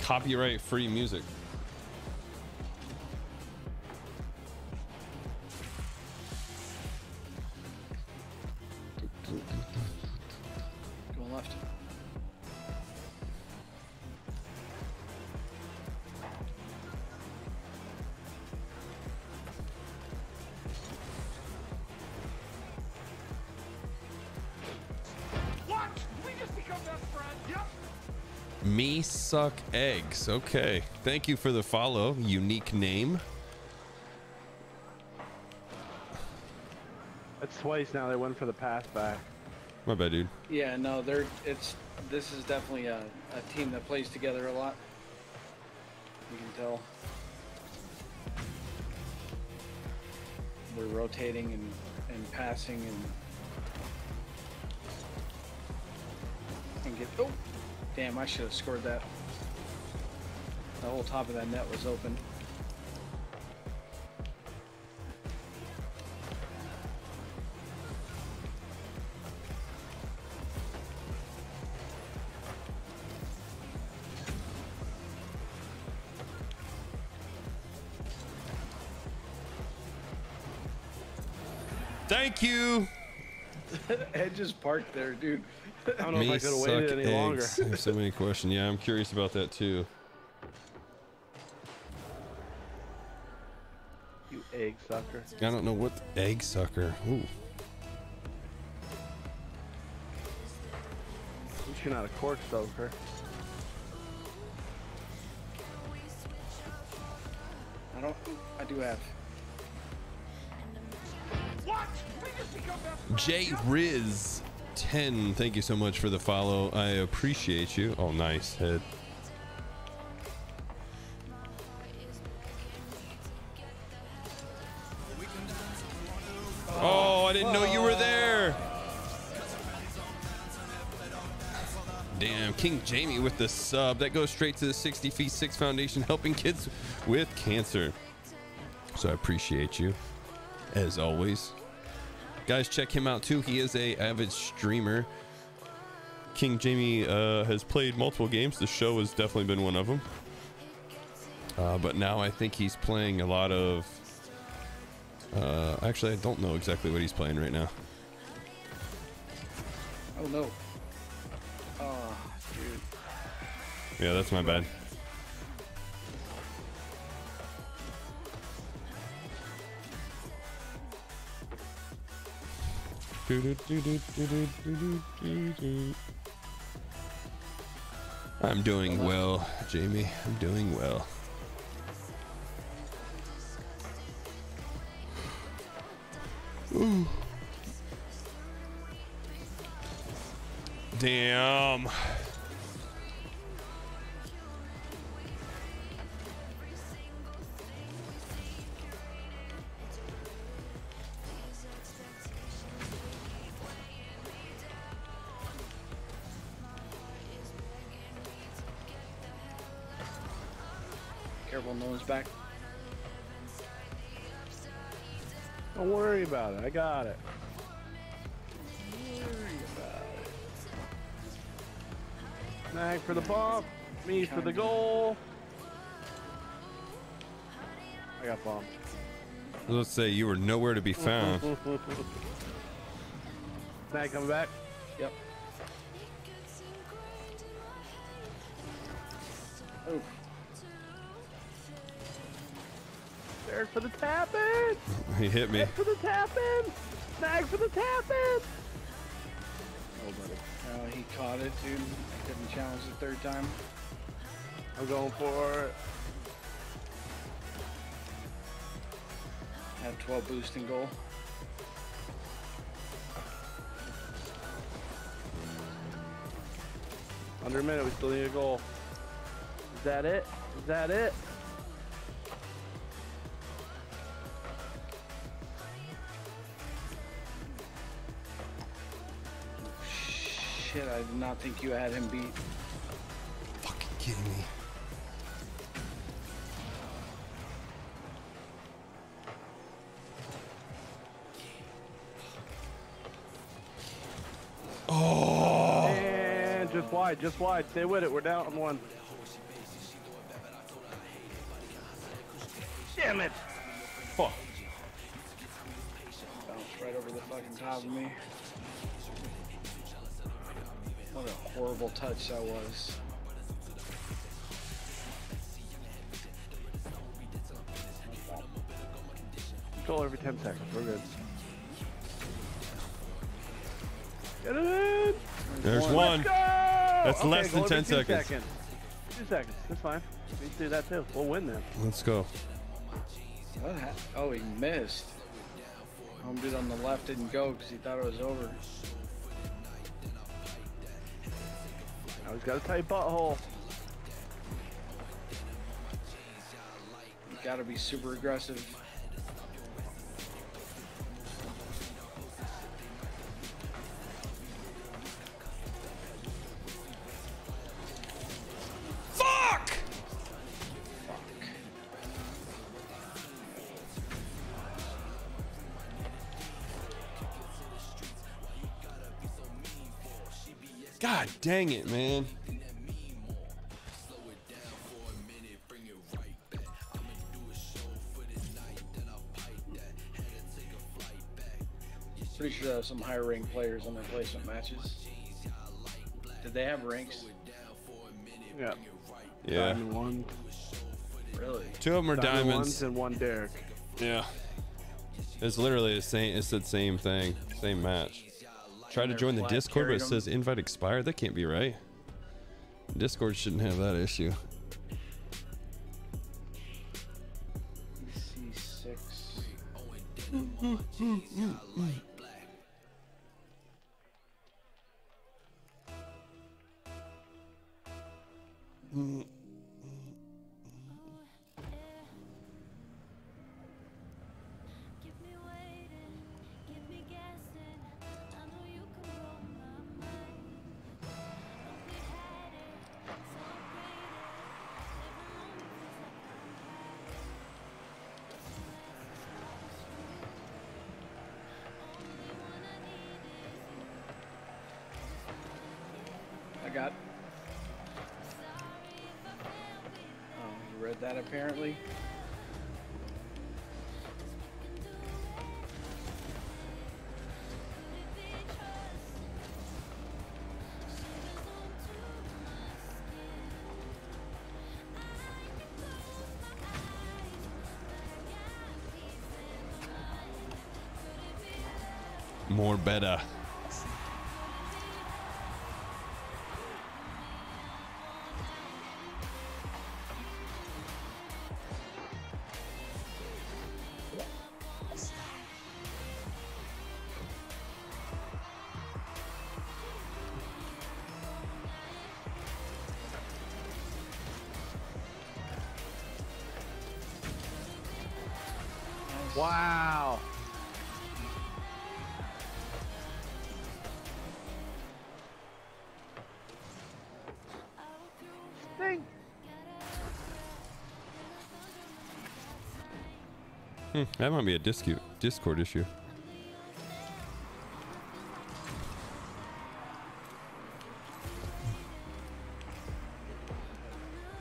copyright free music. Eggs. Okay. Thank you for the follow. Unique name. That's twice now. They went for the pass back. My bad, dude. Yeah, no, they're it's this is definitely a, a team that plays together a lot. You can tell. They're rotating and, and passing and and get oh damn I should have scored that. The whole top of that net was open. Thank you. Ed just parked there, dude. I don't know Me if I could have suck waited any longer. eggs. I have so many questions. Yeah, I'm curious about that too. You egg sucker. I don't know what egg sucker. Ooh. You're not a cork stoker. I don't I do have J Riz 10. Thank you so much for the follow. I appreciate you. Oh, nice head. Jamie with the sub. That goes straight to the 60 Feet 6 Foundation helping kids with cancer. So I appreciate you, as always. Guys, check him out too. He is a avid streamer. King Jamie uh, has played multiple games. The show has definitely been one of them. Uh, but now I think he's playing a lot of. Uh, actually, I don't know exactly what he's playing right now. Oh no. Yeah, that's my bad. I'm doing well, Jamie. I'm doing well. Ooh. Damn. I got it. Snag for the bump. Me for the goal. I got bumped. Let's say you were nowhere to be found. Snag coming back. Yep. Derek for the tap in. He hit me. Derek for the tap in. Snag for the tap in. Oh, buddy. uh, he caught it, dude. I couldn't challenge the third time. I'm going for it. Had 12 boost and goal. Under a minute, we still need a goal. Is that it? Is that it? Did not think you had him beat. Fucking kidding me. Oh, And just wide, just wide. Stay with it. We're down on one. Damn it. fuck. Bounced right over the fucking top of me. Horrible touch that was. Goal every 10 seconds. We're good. Get it in. There's Let's one. go. That's Okay, less than 10 two seconds. Two seconds. That's fine. We can do that too. We'll win then. Let's go. What Oh, he missed. Home dude on the left didn't go because he thought it was over. Now he's got a tight butthole. You gotta be super aggressive. Dang it, man. Pretty sure there was some higher ranked players on their placement matches. Did they have ranks? Yeah. Yeah. Diamond one. Really? Two of them are Diamond diamonds. ones and one Derek. Yeah. It's literally the same. It's the same thing. Same match. Try to join the Discord, but it says invite expired. That can't be right. Discord shouldn't have that issue. Better. Wow. Hmm, that might be a Discord Discord issue.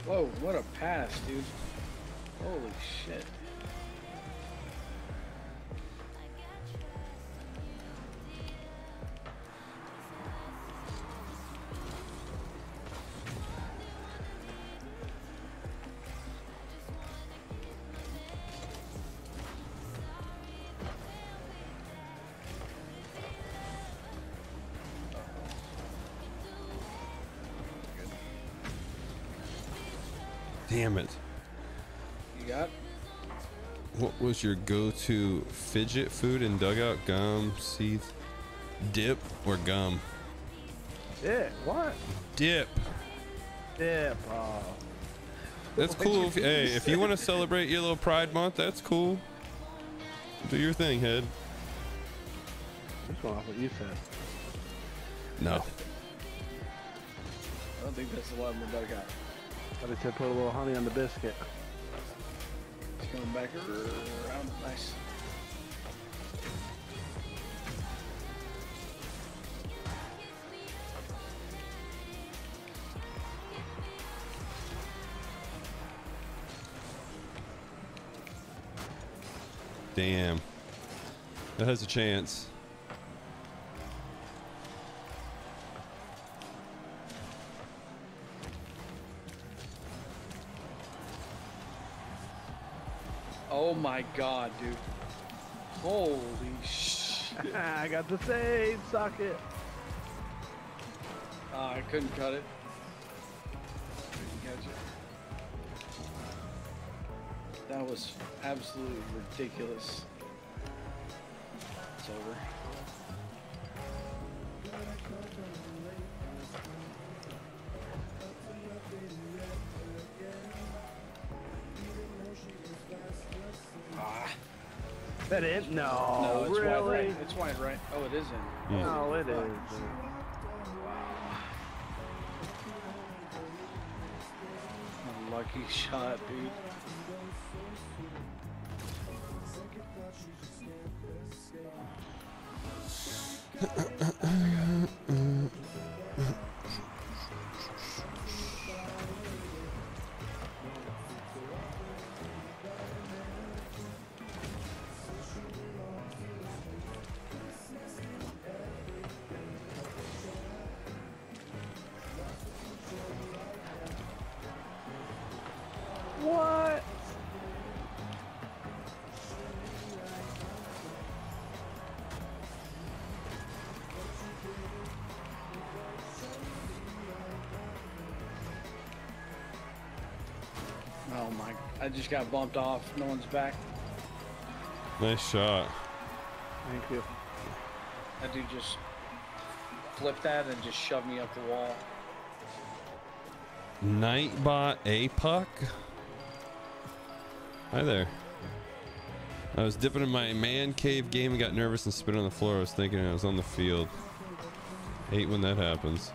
Whoa, what a pass, dude. Was your go-to fidget food in dugout? Gum, seeds, dip, or gum? Yeah. What? Dip. Dip. Oh. That's cool. If, hey, if you want to celebrate your little Pride Month, that's cool. Do your thing, head. Just going off what you said. No. I don't think that's the one we're dugout. I just said put a little honey on the biscuit. Coming back around. Nice. Damn. That has a chance. my god, dude. Holy shit. I got the save socket. Uh, I couldn't cut it. Didn't catch it. That was absolutely ridiculous. It's over. No, no, it's wide really? right. It's wide right. Oh, it isn't. Yeah. No, it is. Lucky shot, dude. I just got bumped off. No one's back. Nice shot. Thank you. That dude just flipped that and just shoved me up the wall. Nightbot A puck. Hi there. I was dipping in my man cave game and got nervous and spit on the floor. I was thinking I was on the field. Hate when that happens.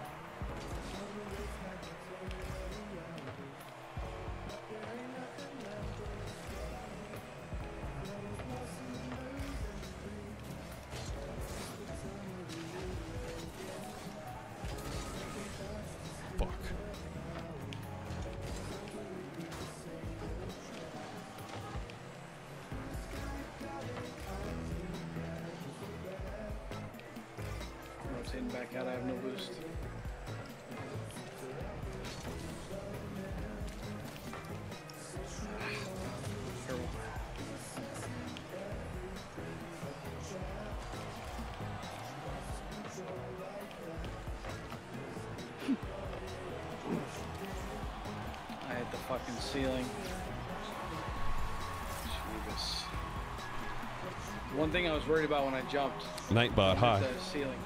Worried about when I jumped Nightbot, hi. the ceiling.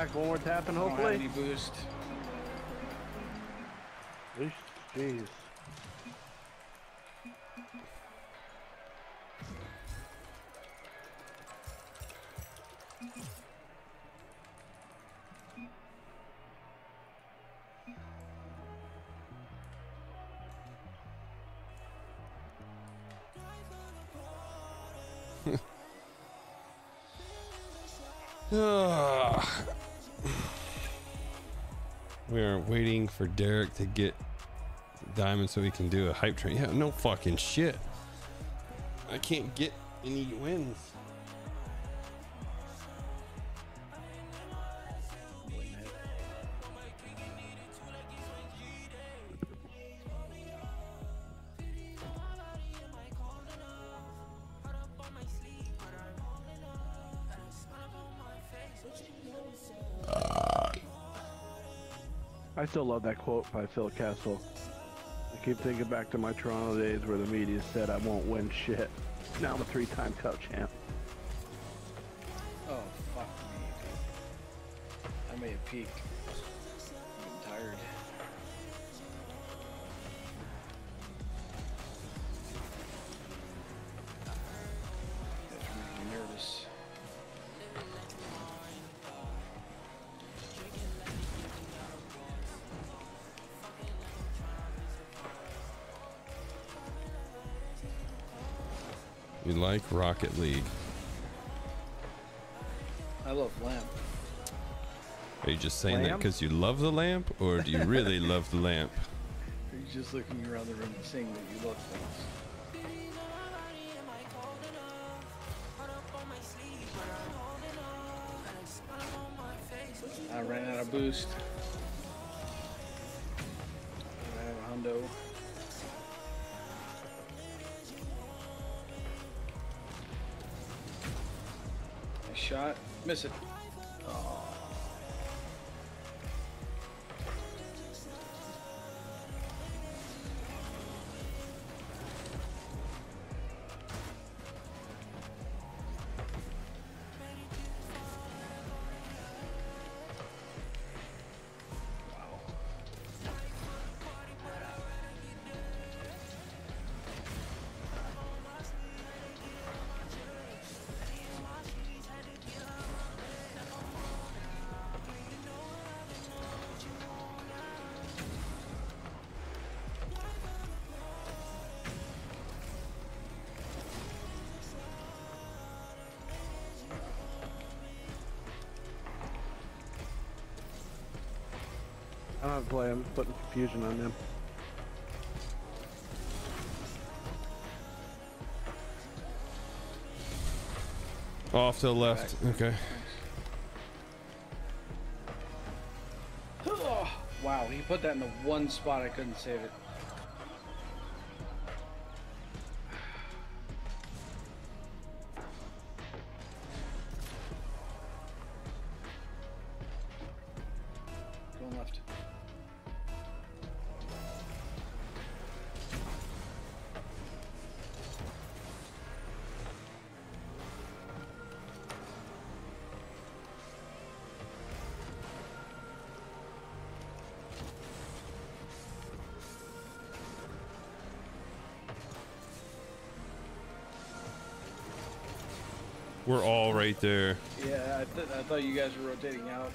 Back, one more don't have hopefully. any boost. Jeez. For Derek to get diamond so he can do a hype train. Yeah, no fucking shit. I can't get any wins. I still love that quote by Phil Kessel. I keep thinking back to my Toronto days where the media said I won't win shit. Now I'm a three-time cup champ. Oh, fuck me. I may have peaked. Like Rocket League? I love lamp. Are you just saying that because you love the lamp, or do you really love the lamp? Are you just looking around the room and saying that you love things? I ran out of boost. Play. I'm putting confusion on them. Off to the left. Okay. Oh, wow, he put that in the one spot I couldn't save it. There. Yeah, I, th- I thought you guys were rotating out.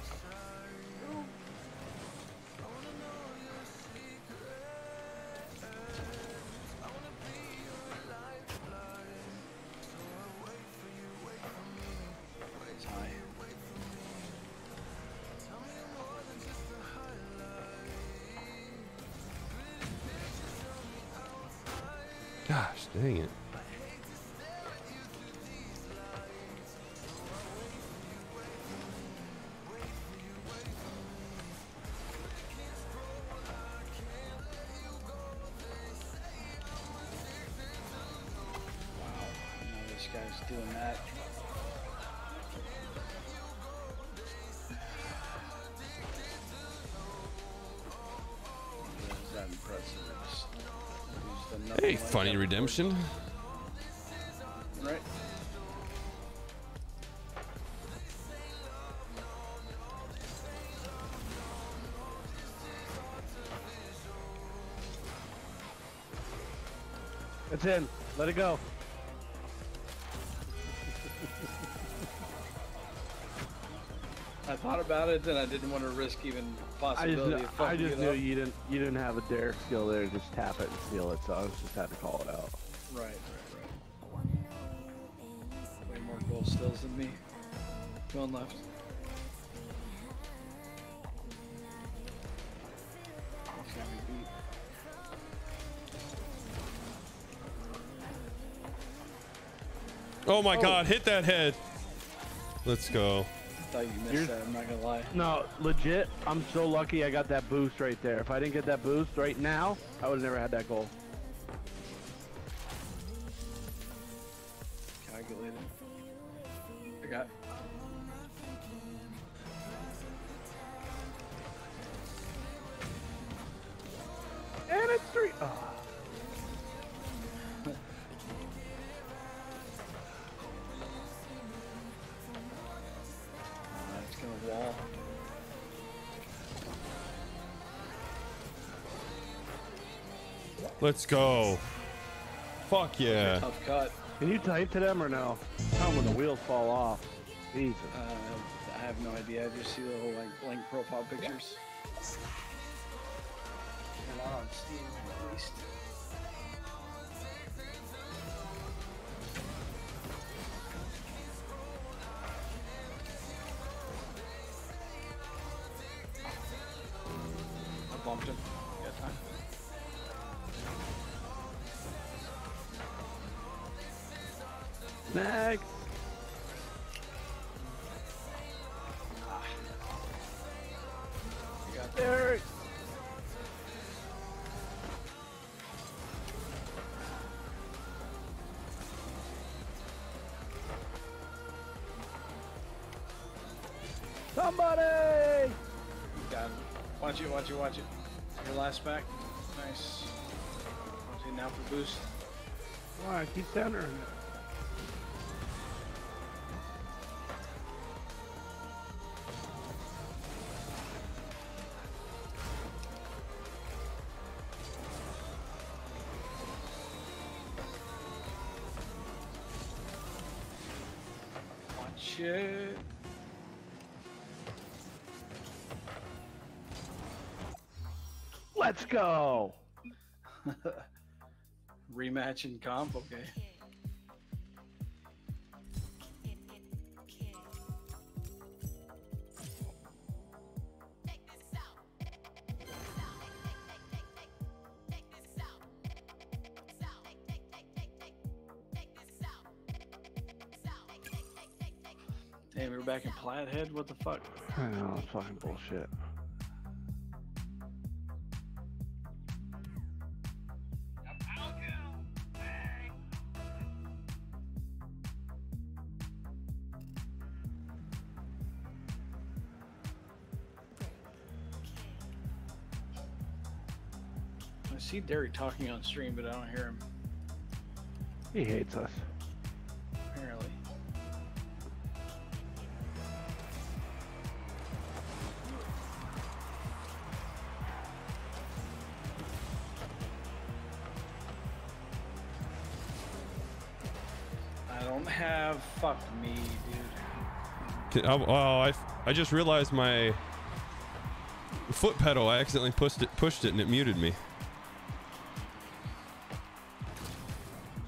Funny redemption. Right? It's in. Let it go. About it, and I didn't want to risk even I possibility just, of I just it knew up. you didn't you didn't have a dare skill there just tap it and steal it, so I just had to call it out. Right, right, right. Way more goal stills than me. Going left. He's got me beat. Oh my oh. god, hit that head. Let's go. Thought you missed You're- that. I'm not gonna lie. No, legit, I'm so lucky I got that boost right there. If I didn't get that boost right now, I would have never had that goal. Let's go. Fuck yeah. Tough cut. Can you type to them or no? Tell them when the wheels fall off. Jesus. Uh, I have no idea. I just see little like blank profile pictures. They're on Steam, at least. It, watch it, watch it. Your last back. Nice. Now for boost. Why? I keep centering it. Let's go! Rematch in comp, okay. Damn, we were back in Plathead? What the fuck? I know, it's fucking bullshit. Derek talking on stream, but I don't hear him, He hates us. apparently. I don't have fuck me, dude. Oh, oh, I, I just realized my foot pedal. I accidentally pushed it, pushed it, and it muted me.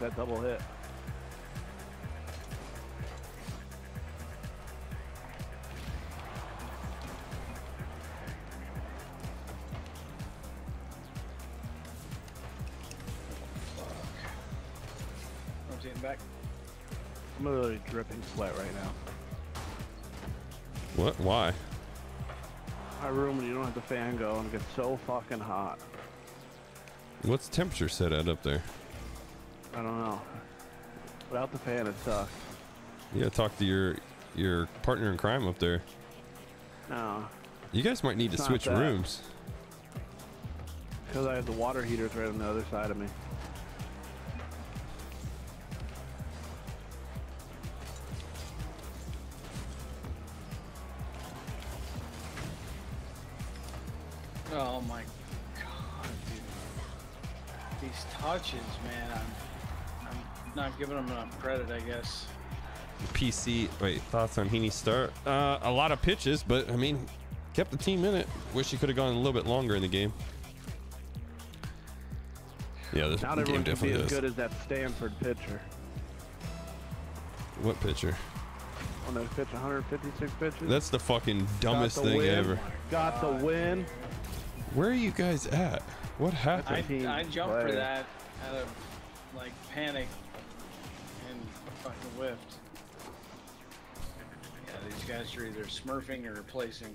Wow, I didn't that double hit. Rotating back. I'm literally dripping sweat right now. What? Why? My room when you don't have the fan going it gets so fucking hot. What's the temperature set at up there? I don't know. Without the fan, it sucks. You gotta talk to your your partner in crime up there. No, You guys might need to It's not switch that. rooms. because I have the water heaters right on the other side of me. Giving them enough credit, I guess. PC. Wait, thoughts on Heaney start? Uh, a lot of pitches, but I mean, kept the team in it. Wish he could have gone a little bit longer in the game. Yeah, this Not game everyone can be definitely as does. good as that Stanford pitcher. What pitcher? On they pitch 156 pitches. That's the fucking dumbest the thing win. ever. Got the win. Where are you guys at? What happened? I, I jumped for that out of like panic and fucking whiffed. Yeah, these guys are either smurfing or replacing.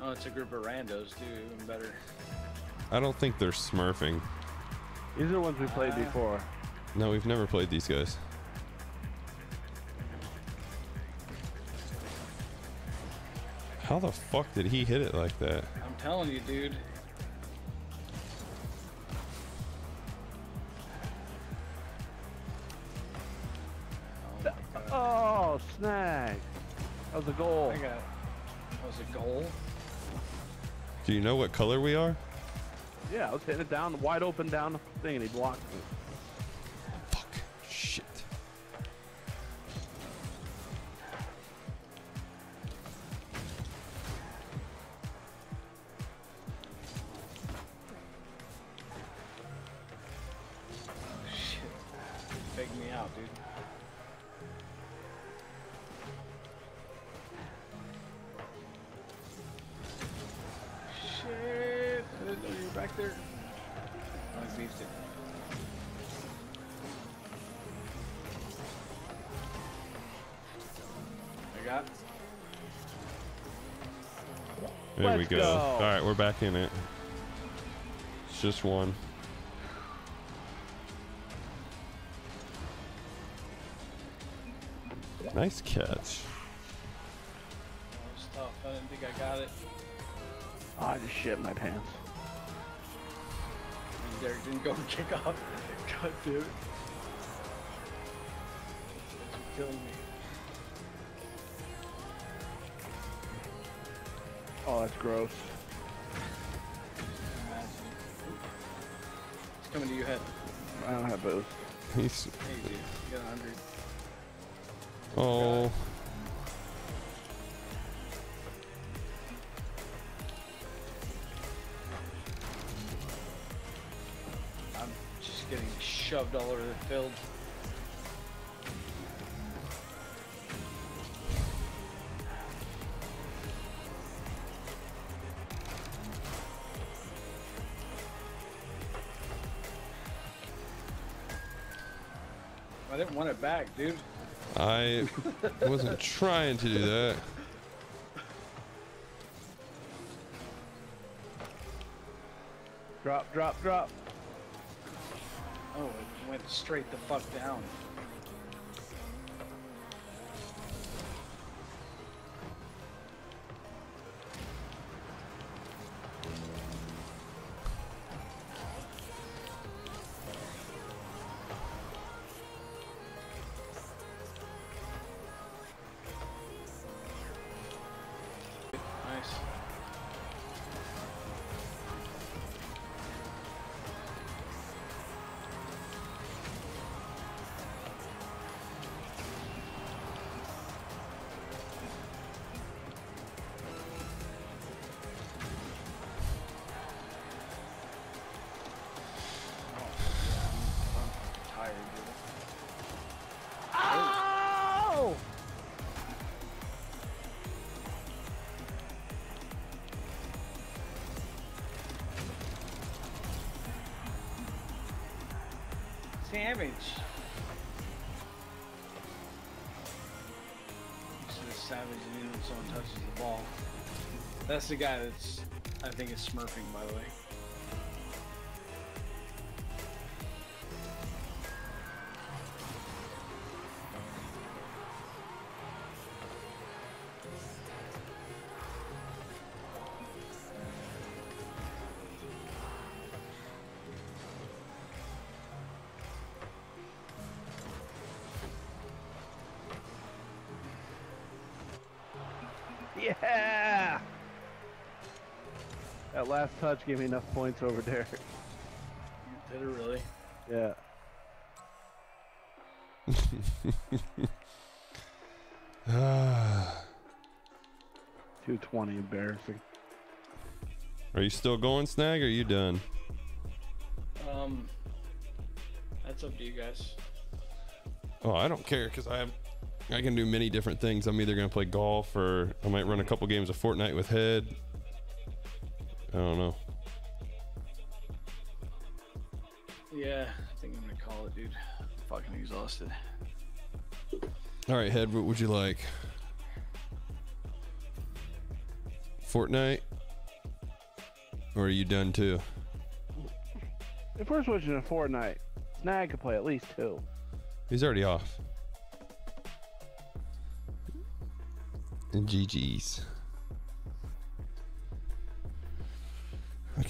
Oh, it's a group of randos too, even better. I don't think they're smurfing. These are the ones we played Uh, before. No, we've never played these guys. How the fuck did he hit it like that? I'm telling you, dude. Do you know what color we are? Yeah, I was hitting it down, wide open down the thing, and he blocked me. Go. go. All right, we're back in it. It's just one. Nice catch. That was tough. I didn't think I got it. Oh, I just shit my pants. And Derek didn't go and kick off. God damn it. That's what killed me. Oh, that's gross. It's coming to you head. I don't have boost. He's Hey, dude. You got a hundred. oh. I'm just getting shoved all over the field. Back, dude. I wasn't trying to do that. Drop, drop, drop. Oh, it went straight the fuck down. That's the guy that's, I think, is smurfing, by the way. Last touch gave me enough points over Derek. Did it really? Yeah. Ah. 220, embarrassing. Are you still going, Snag? Or are you done? Um, that's up to you guys. Oh, I don't care because I have, I can do many different things. I'm either gonna play golf or I might run a couple games of Fortnite with Head. I don't know. Yeah, I think I'm gonna call it, dude. I'm fucking exhausted. All right, Head. What would you like? Fortnite, or are you done too? If we're switching to Fortnite, Snag could play at least two. He's already off. And GG's.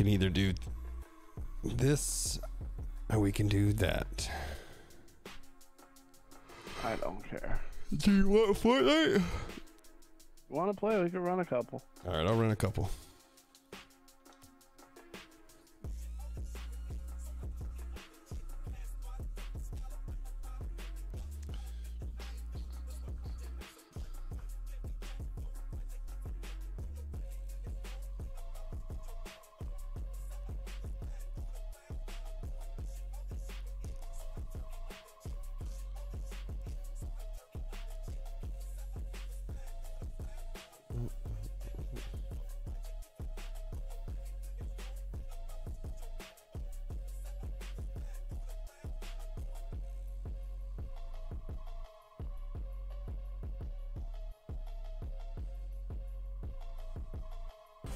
Can either do this or we can do that. I don't care. Do you want Fortnite? Want to play? We could run a couple. All right, I'll run a couple.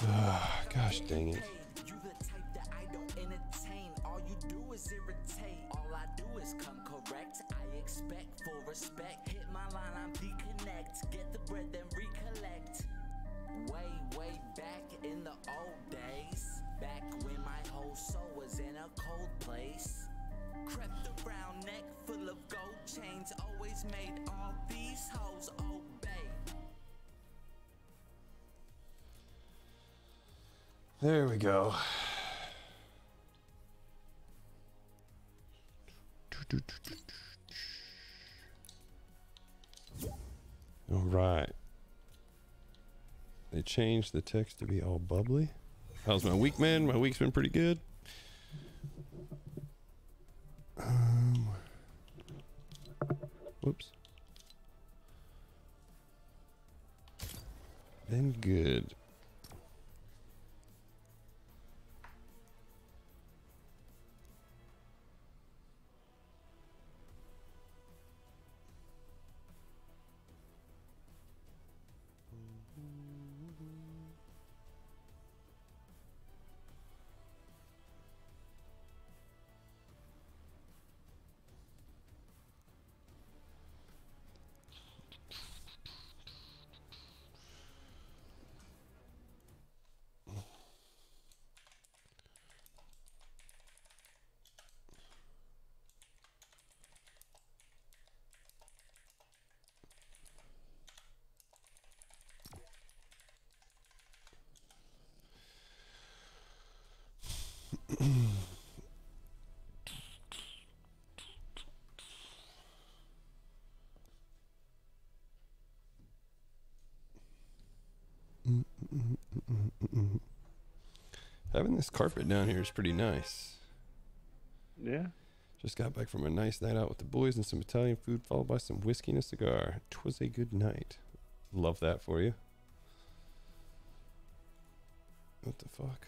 is come correct. I expect full respect. Hit my line, I'm deconnect. Get the bread, then recollect. Way, way back in the old days. Back when my whole soul was in a cold place. Crept around neck full of gold chains. Always made all these hoes obey. There we go. All right. They changed the text to be all bubbly. How's my week, man? My week's been pretty good. Um, whoops. Been good. This carpet down here is pretty nice. Yeah. Just got back from a nice night out with the boys and some Italian food, followed by some whiskey and a cigar. Twas a good night. Love that for you. What the fuck?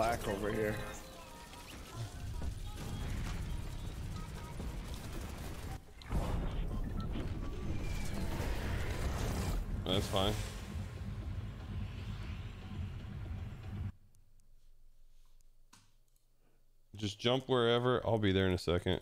Black over here. That's fine. Just jump wherever. I'll be there in a second.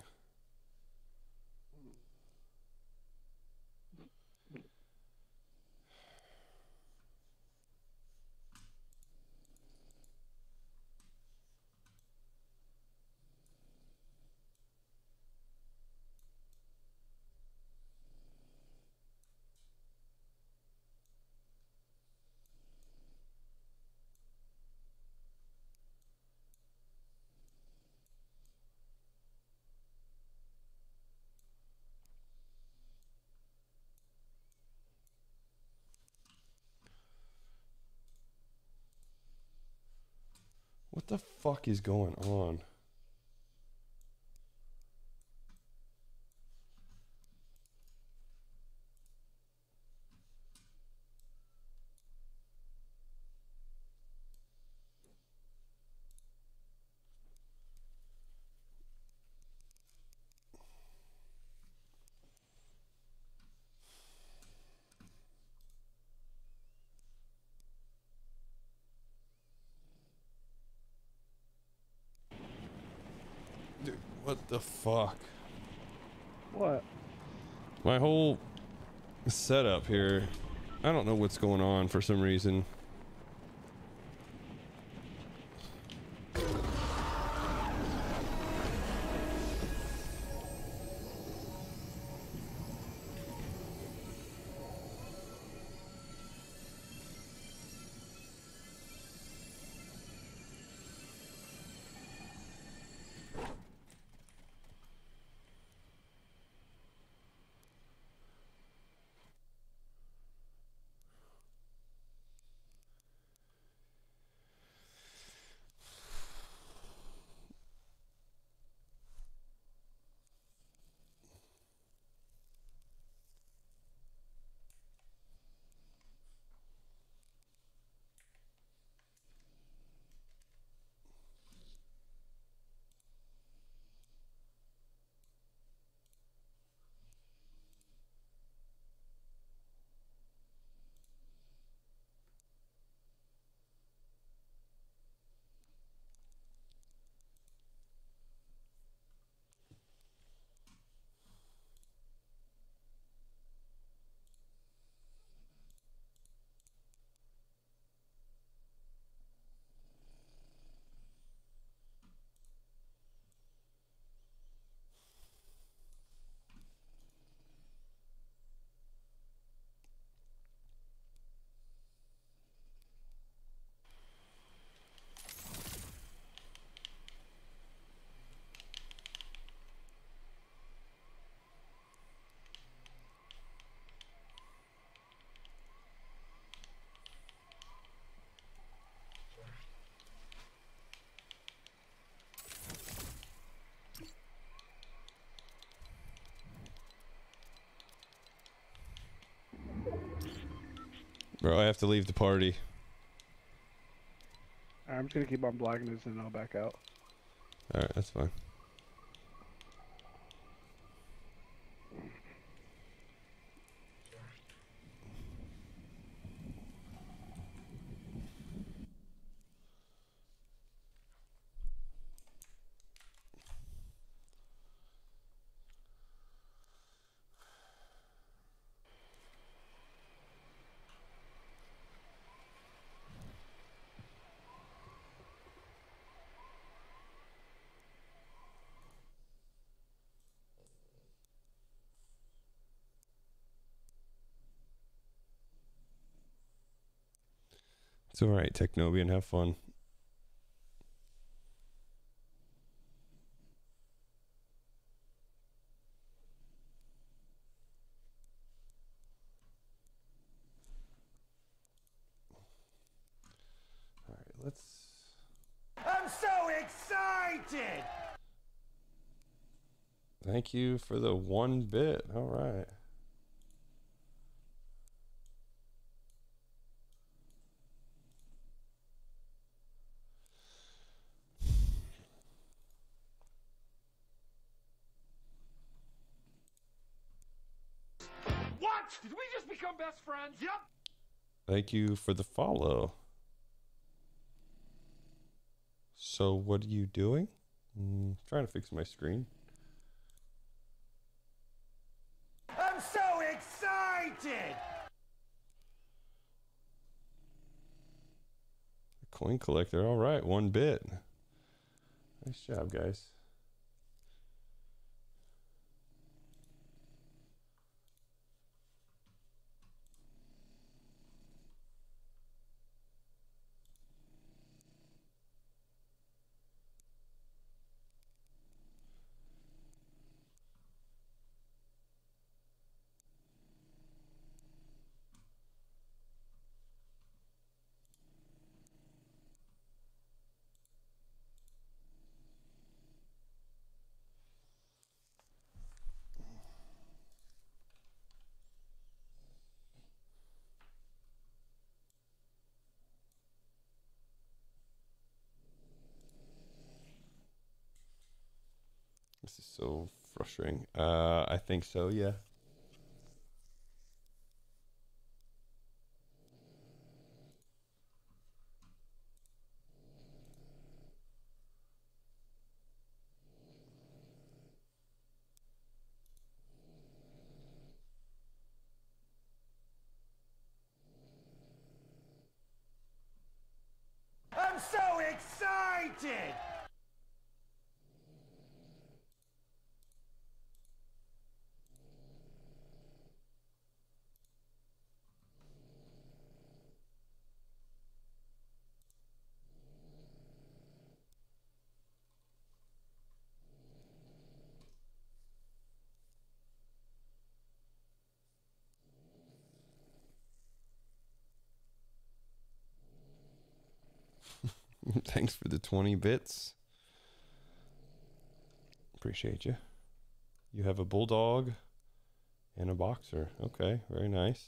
The fuck is going on? Dude, what the fuck? What? My whole setup here. I don't know what's going on for some reason. Bro, I have to leave the party. I'm just gonna keep on blocking this and I'll back out. Alright, that's fine. It's alright, Technobian. Have fun. Alright, let's. I'm so excited! Thank you for the one bit. Alright. What? Friends? Yep. Thank you for the follow. So, what are you doing? Mm, trying to fix my screen. I'm so excited! Coin collector. All right, one bit. Nice job, guys. This is so frustrating. Uh, I think so. Yeah. I'm so excited! Thanks 20 bits. Appreciate you. You have a bulldog and a boxer. Okay, very nice.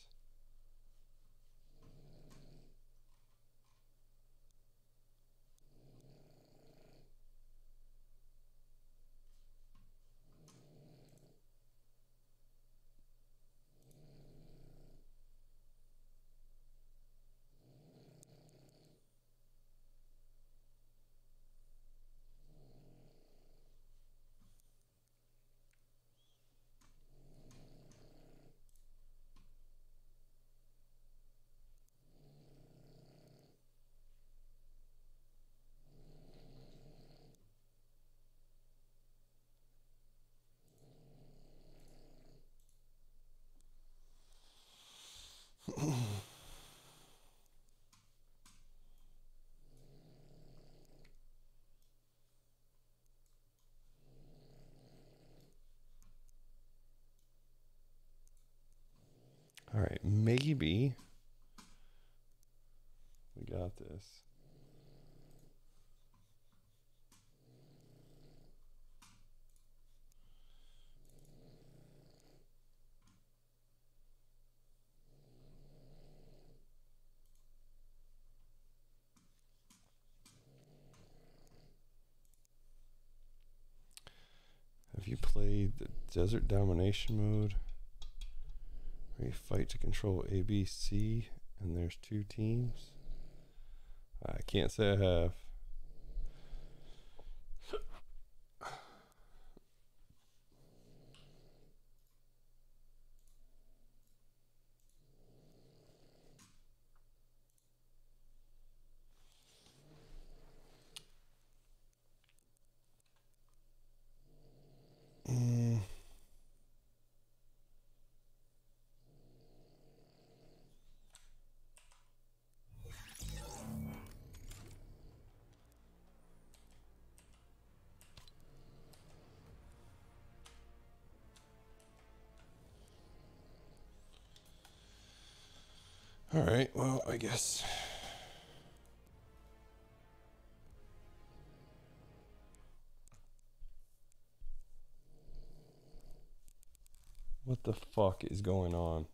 All right, maybe we got this. Have you played the Desert Domination mode? Where you fight to control ABC and there's two teams? I can't say I have. Guess. What the fuck is going on?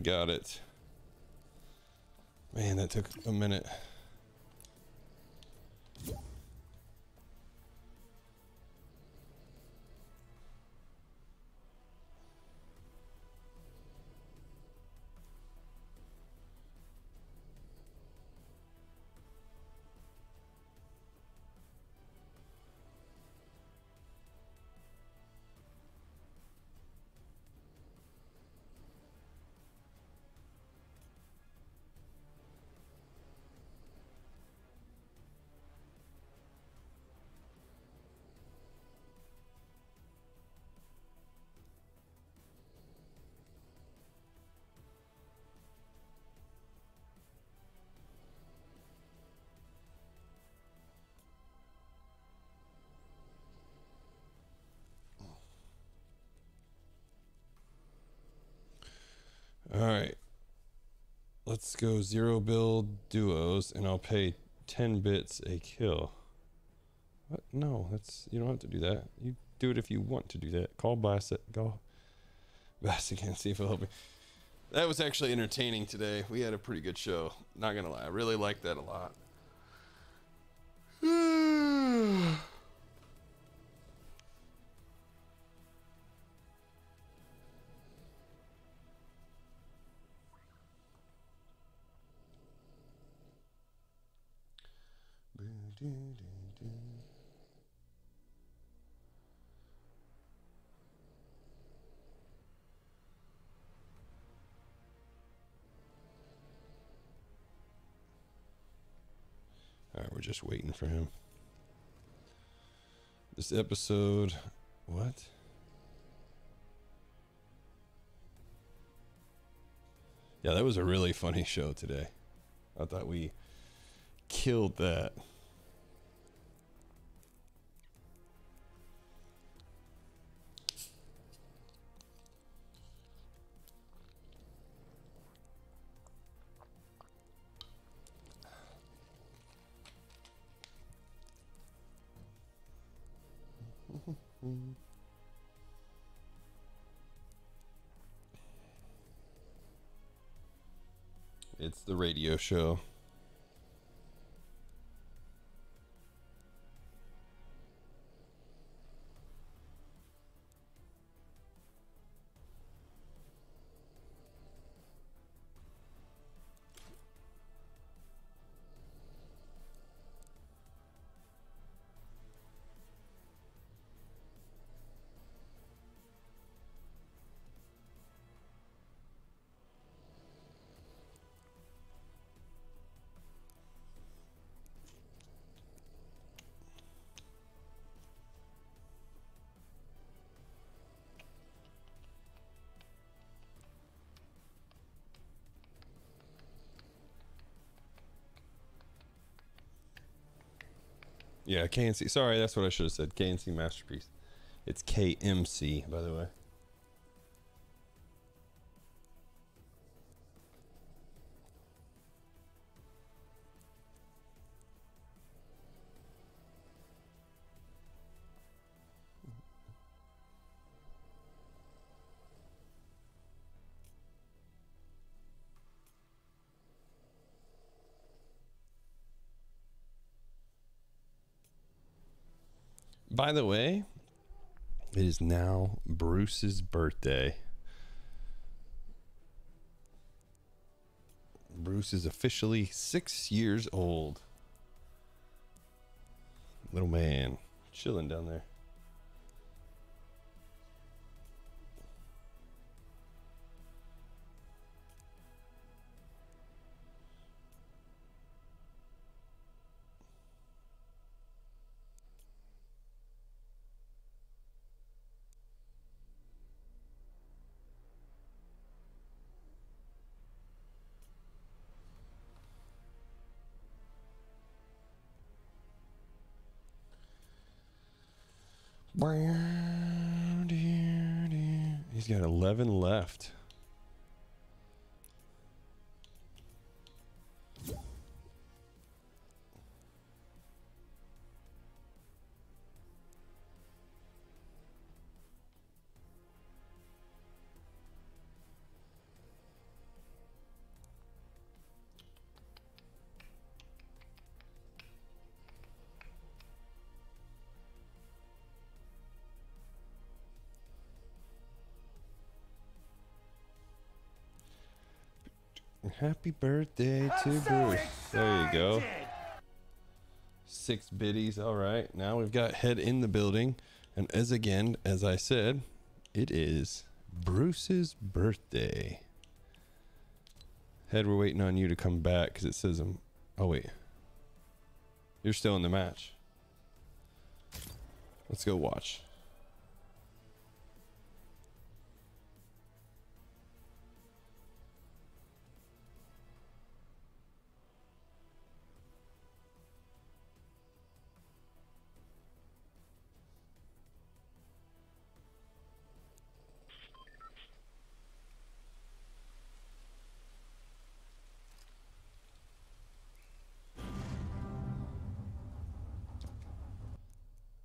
Got it. Man, that took a minute. All right. Let's go zero build duos, and I'll pay 10 bits a kill. What? No, that's you don't have to do that. You do it if you want to do that. Call Bassett. Go. Bassett again. See if it'll help me. That was actually entertaining today. We had a pretty good show. Not gonna lie, I really liked that a lot. Just waiting for him. This episode, what? Yeah, that was a really funny show today. I thought we killed that. Radio show. Yeah, KNC. Sorry, that's what I should have said. KNC Masterpiece. It's KMC, by the way. By the way, it is now Bruce's birthday. Bruce is officially six years old. Little man, chilling down there. He's got 11 left. Happy birthday to Bruce. There you go. Six biddies. All right. Now we've got head in the building. And as again, as I said, it is Bruce's birthday. Head, we're waiting on you to come back because it says I'm. Oh, wait. You're still in the match. Let's go watch.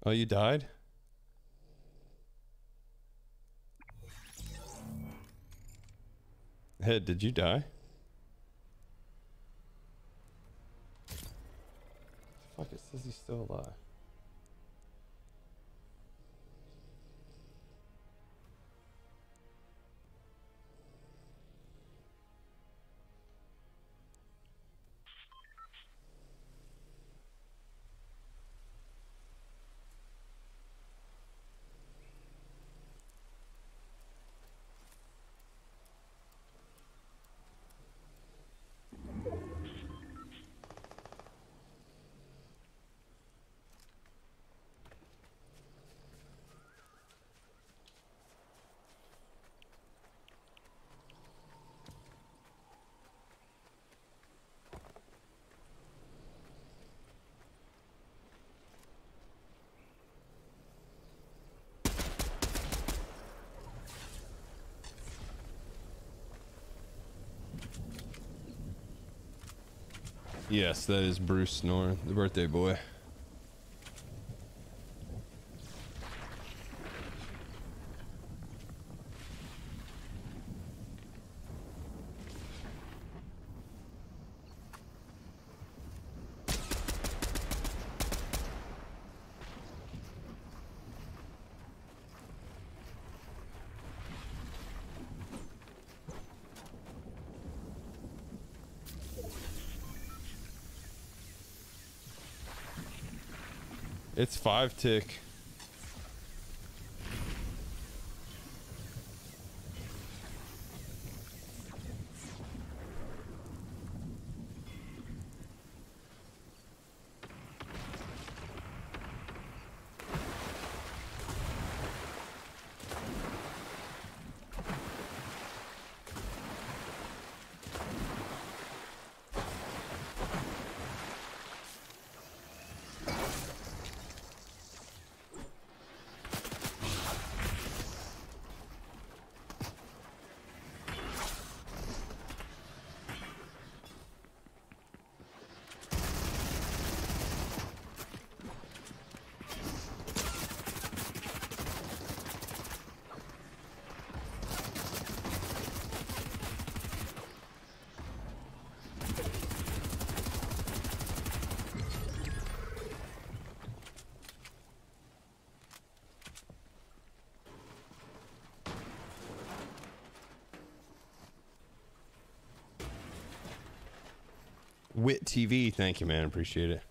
Oh, you died? Head, did you die? Fuck, it says he's still alive. Yes, that is Bruce Snoring, the birthday boy. It's five tick. TV, thank you, man. Appreciate it.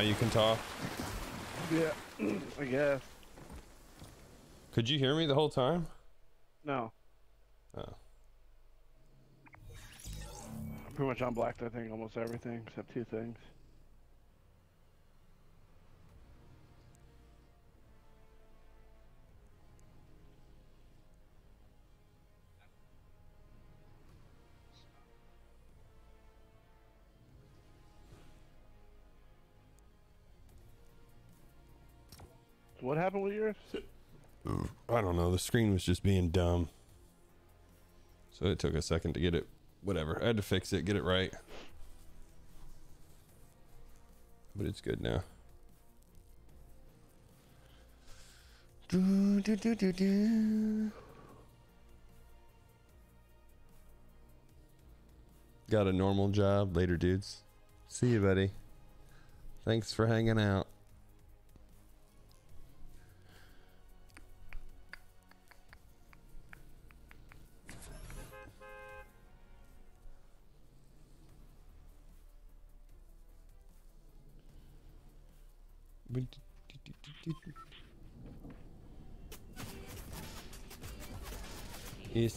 Now you can talk. Yeah, I guess. Could you hear me the whole time? No. Oh. I'm pretty much unblocked, I think, almost everything except two things. The screen was just being dumb. So it took a second to get it. Whatever. I had to fix it, get it right. But it's good now. Do, do, do, do, do. Got a normal job. Later, dudes. See you, buddy. Thanks for hanging out.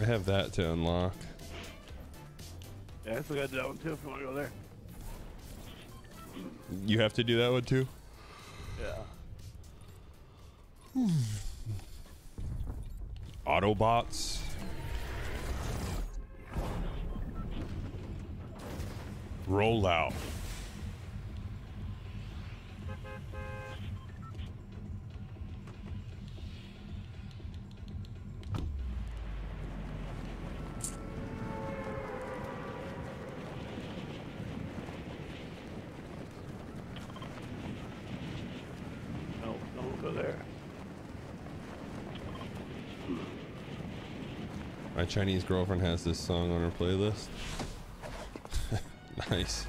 I have that to unlock. Yeah, I still got that one too if you want to go there. You have to do that one too? Yeah. Autobots. Rollout. No, don't go there. My Chinese girlfriend has this song on her playlist. nice.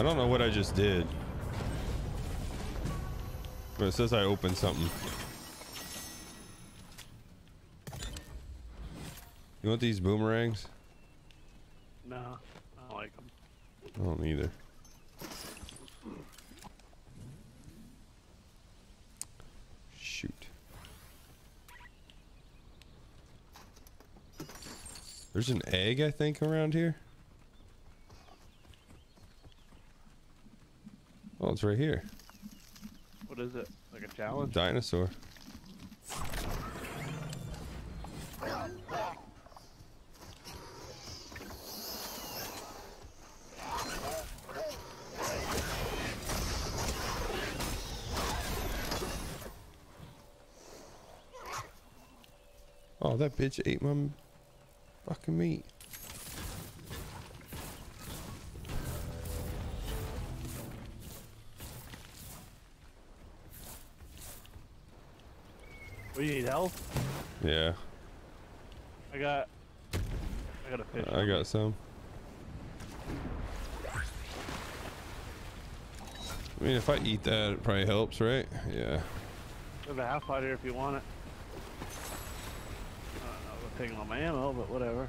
I don't know what I just did. But it says I opened something. You want these boomerangs? No, I don't like them. I don't either. Shoot. There's an egg, I think, around here. It's right here. What is it? Like a challenge? Dinosaur. Oh, that bitch ate my fucking meat. Fish. I got some. I mean, if I eat that, it probably helps, right? Yeah. I have a half pot here if you want it. I don't know. I'm taking all my ammo, but whatever.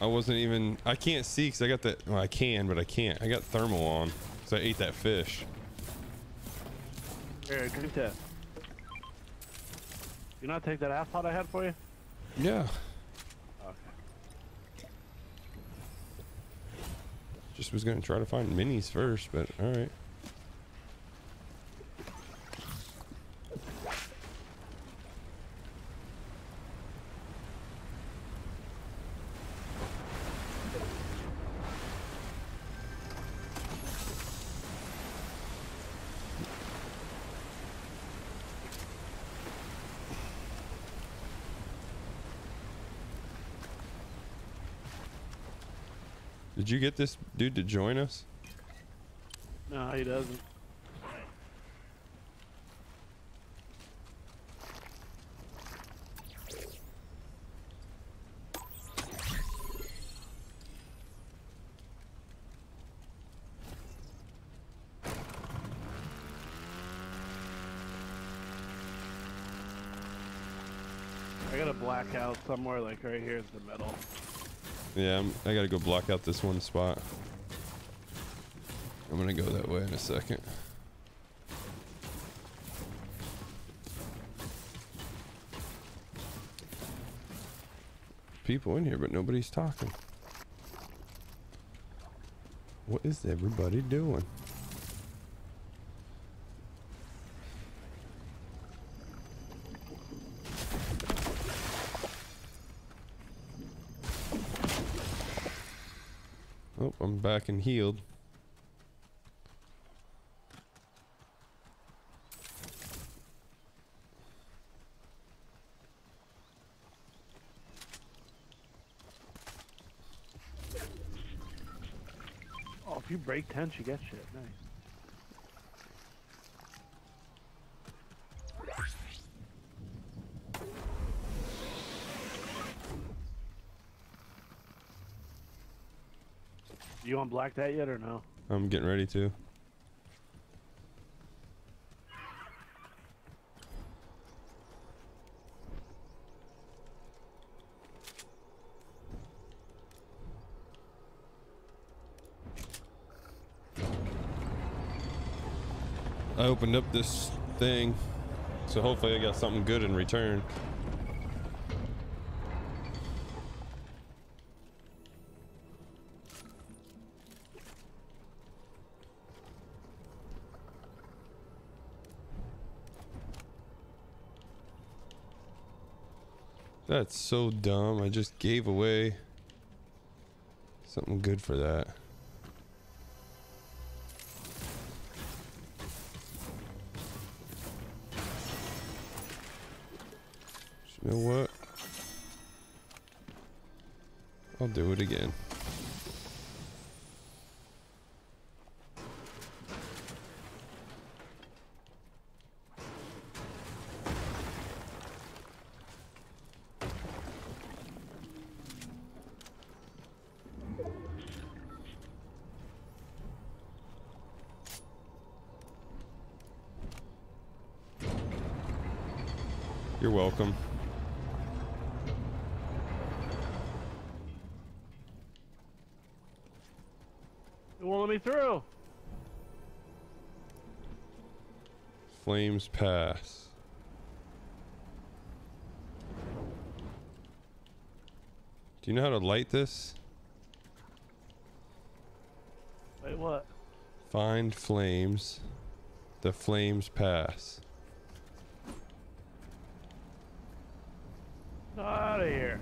I wasn't even. I can't see because I got that. Well, I can, but I can't. I got thermal on because I ate that fish. Here, drink that. You not take that half pot I had for you? Yeah. Just was gonna try to find minis first, but all right. Did you get this dude to join us? No, he doesn't. I got a blackout somewhere, like right here in the middle. Yeah, I'm, I gotta go block out this one spot. I'm gonna go that way in a second. People in here, but nobody's talking. What is everybody doing? Oh, I'm back and healed. Oh, if you break tents, you get shit. Nice. You unblock that yet or no? I'm getting ready to. I opened up this thing, so hopefully I got something good in return. That's so dumb. I just gave away something good for that. Know how to light this? Wait, what? Find flames. The flames pass. Out of here.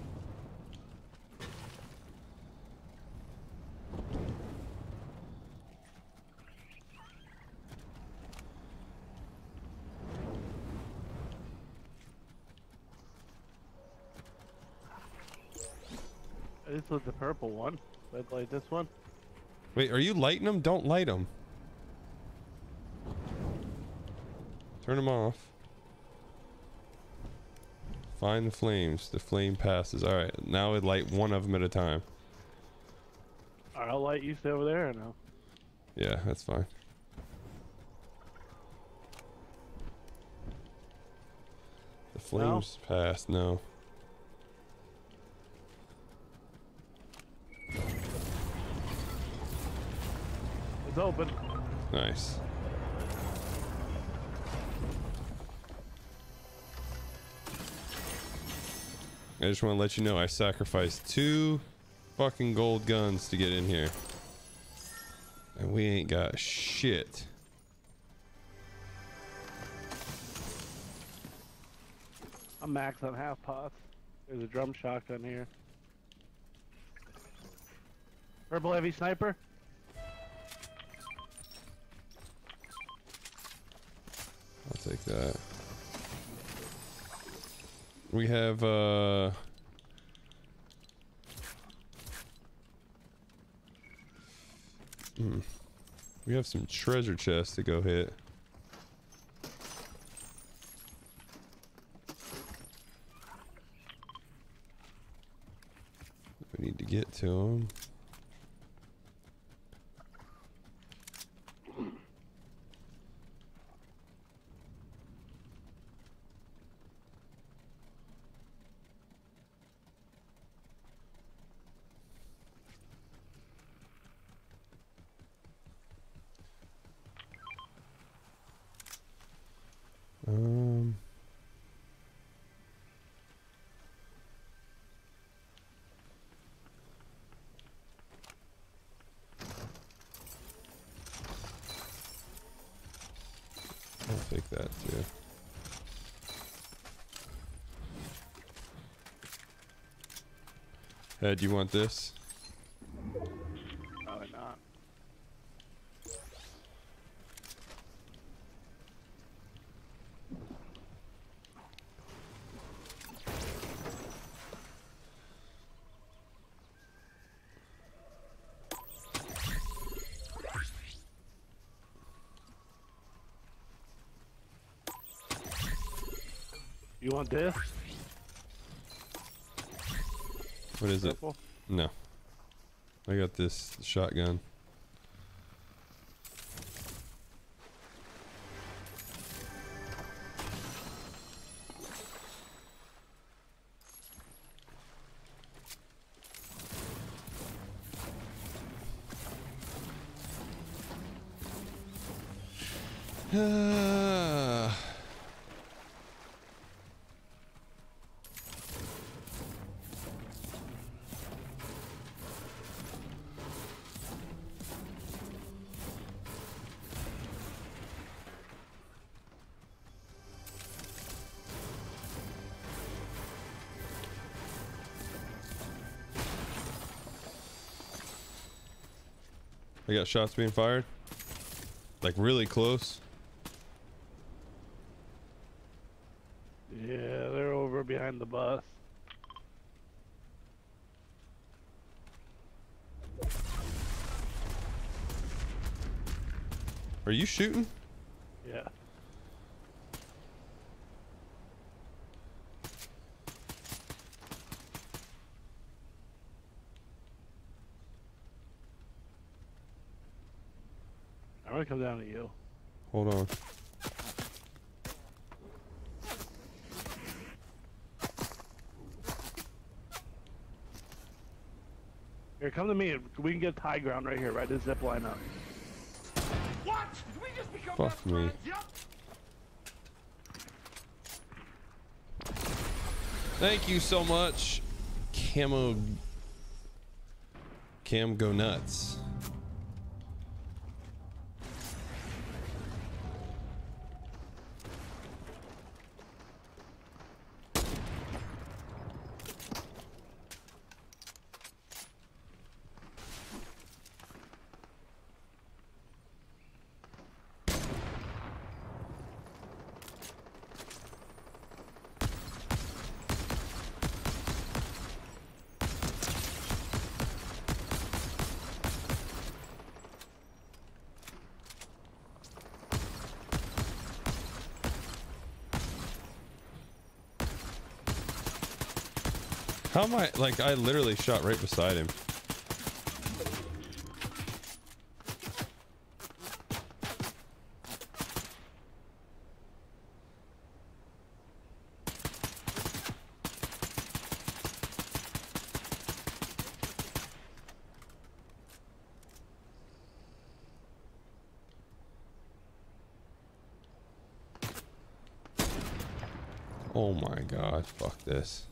This was the purple one. Red light this one. Wait, are you lighting them? Don't light them. Turn them off. Find the flames. The flame passes. All right, now we light one of them at a time. I'll light you stay over there or no? Yeah, that's fine. The flames pass. No. It's open. Nice. I just want to let you know I sacrificed two fucking gold guns to get in here. And we ain't got shit. I'm max on half pots. There's a drum shotgun here. Purple heavy sniper. We have uh hmm. We have some treasure chests to go hit. We need to get to them. Uh, do you want this? Probably not. You want this? What is it? No. I got this shotgun. Got shots being fired. Like really close. Yeah, they're over behind the bus. Are you shooting? Yeah. I'm gonna come down to you. Hold on. Here, come to me. We can get high ground right here, right? This zip line up. Fuck me. Thank you so much. Camo. Cam go nuts. Am I? Like, I literally shot right beside him. Oh my god, fuck this.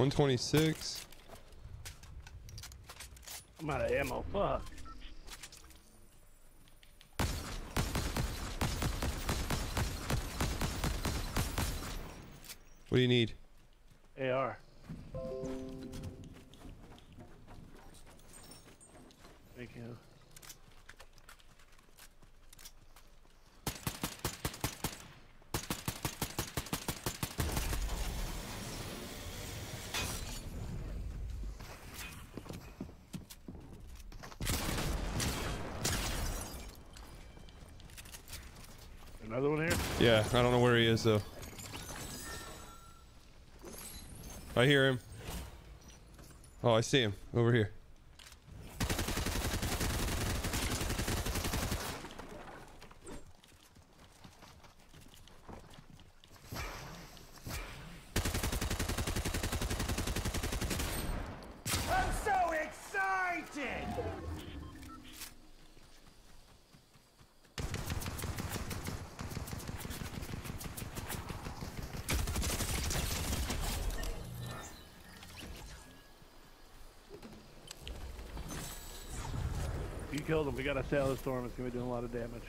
One twenty six. I'm out of ammo. Fuck. What do you need? Yeah, I don't know where he is though. I hear him. Oh, I see him over here. I'm so excited! You killed him. We got a sail the storm. It's gonna be doing a lot of damage.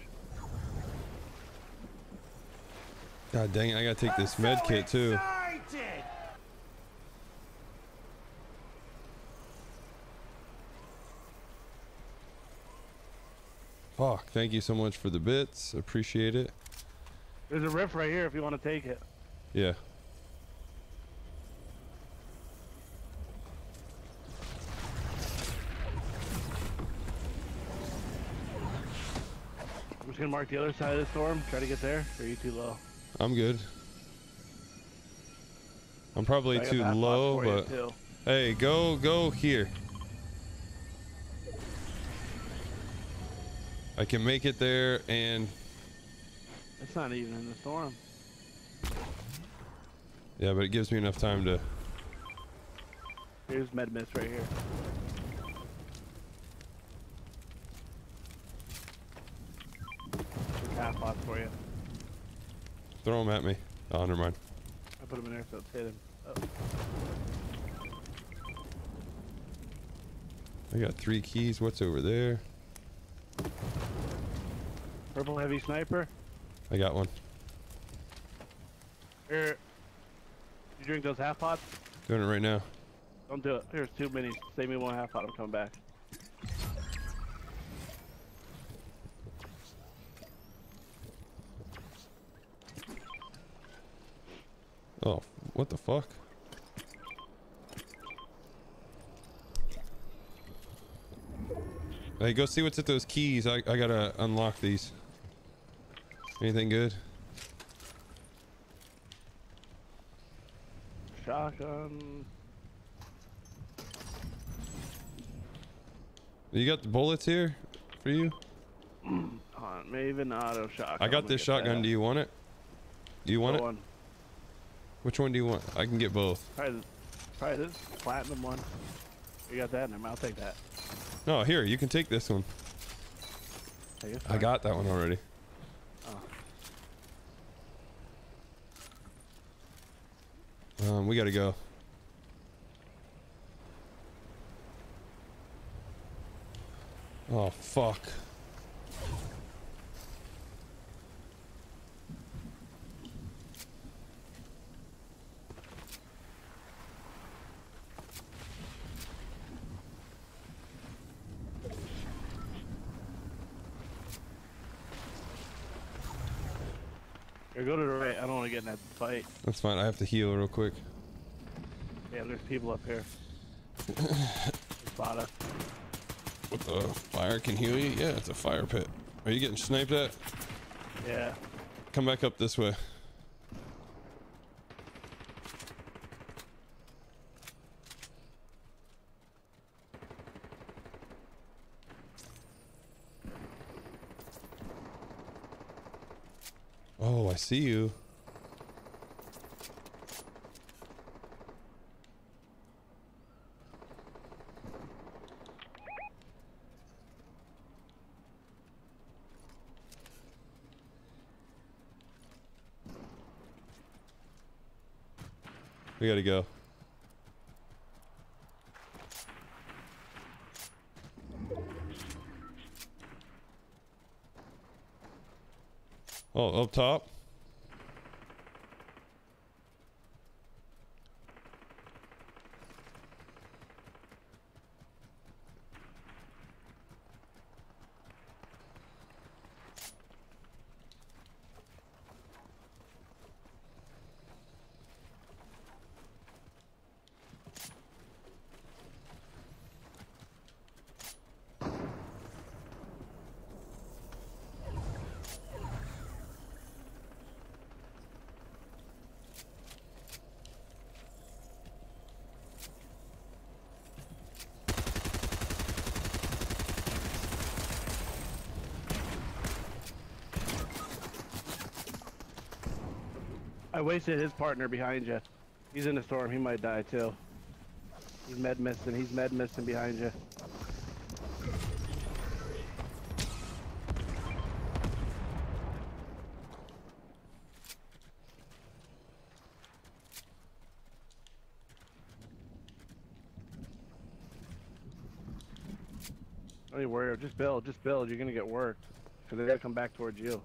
God dang it, I gotta take this med kit too. Excited! Fuck, thank you so much for the bits. Appreciate it. There's a rift right here if you want to take it. Yeah. Mark the other side of the storm. Try to get there. Or are you too low? I'm good. I'm probably I too low, but too. hey, go go here. I can make it there and It's not even in the storm. yeah, but it gives me enough time to Here's med mist right here. There's half pots for you. throw them at me. Oh, never mind. I put them in there so it's hidden. Oh. I got three keys. What's over there? Purple heavy sniper. I got one. Here. You drink those half pots? Doing it right now. Don't do it. Here's two minis. Save me one half pot. I'm coming back. Oh, what the fuck? Hey, go see what's at those keys. I, I gotta unlock these. Anything good? Shotgun. You got the bullets here for you? On Maven auto shotgun. I got this shotgun. Do you want it? Do you want it? One. Which one do you want? I can get both. Probably, this- probably this platinum one. You got that in there. I'll take that. No, here, you can take this one. I got that one already. Um, we gotta go. Oh, fuck. Here, go to the right. I don't want to get in that fight. That's fine. I have to heal real quick. Yeah, there's people up here. Spot. What the? Fire can heal you? Yeah, it's a fire pit. Are you getting sniped at? Yeah. Come back up this way. Oh, I see you. We gotta go. Oh, up top? Wasted his partner behind you. He's in the storm. He might die too. He's med missing. He's med missing behind you. Don't worry. Just build. Just build. You're gonna get worked. Cause they gotta come back towards you.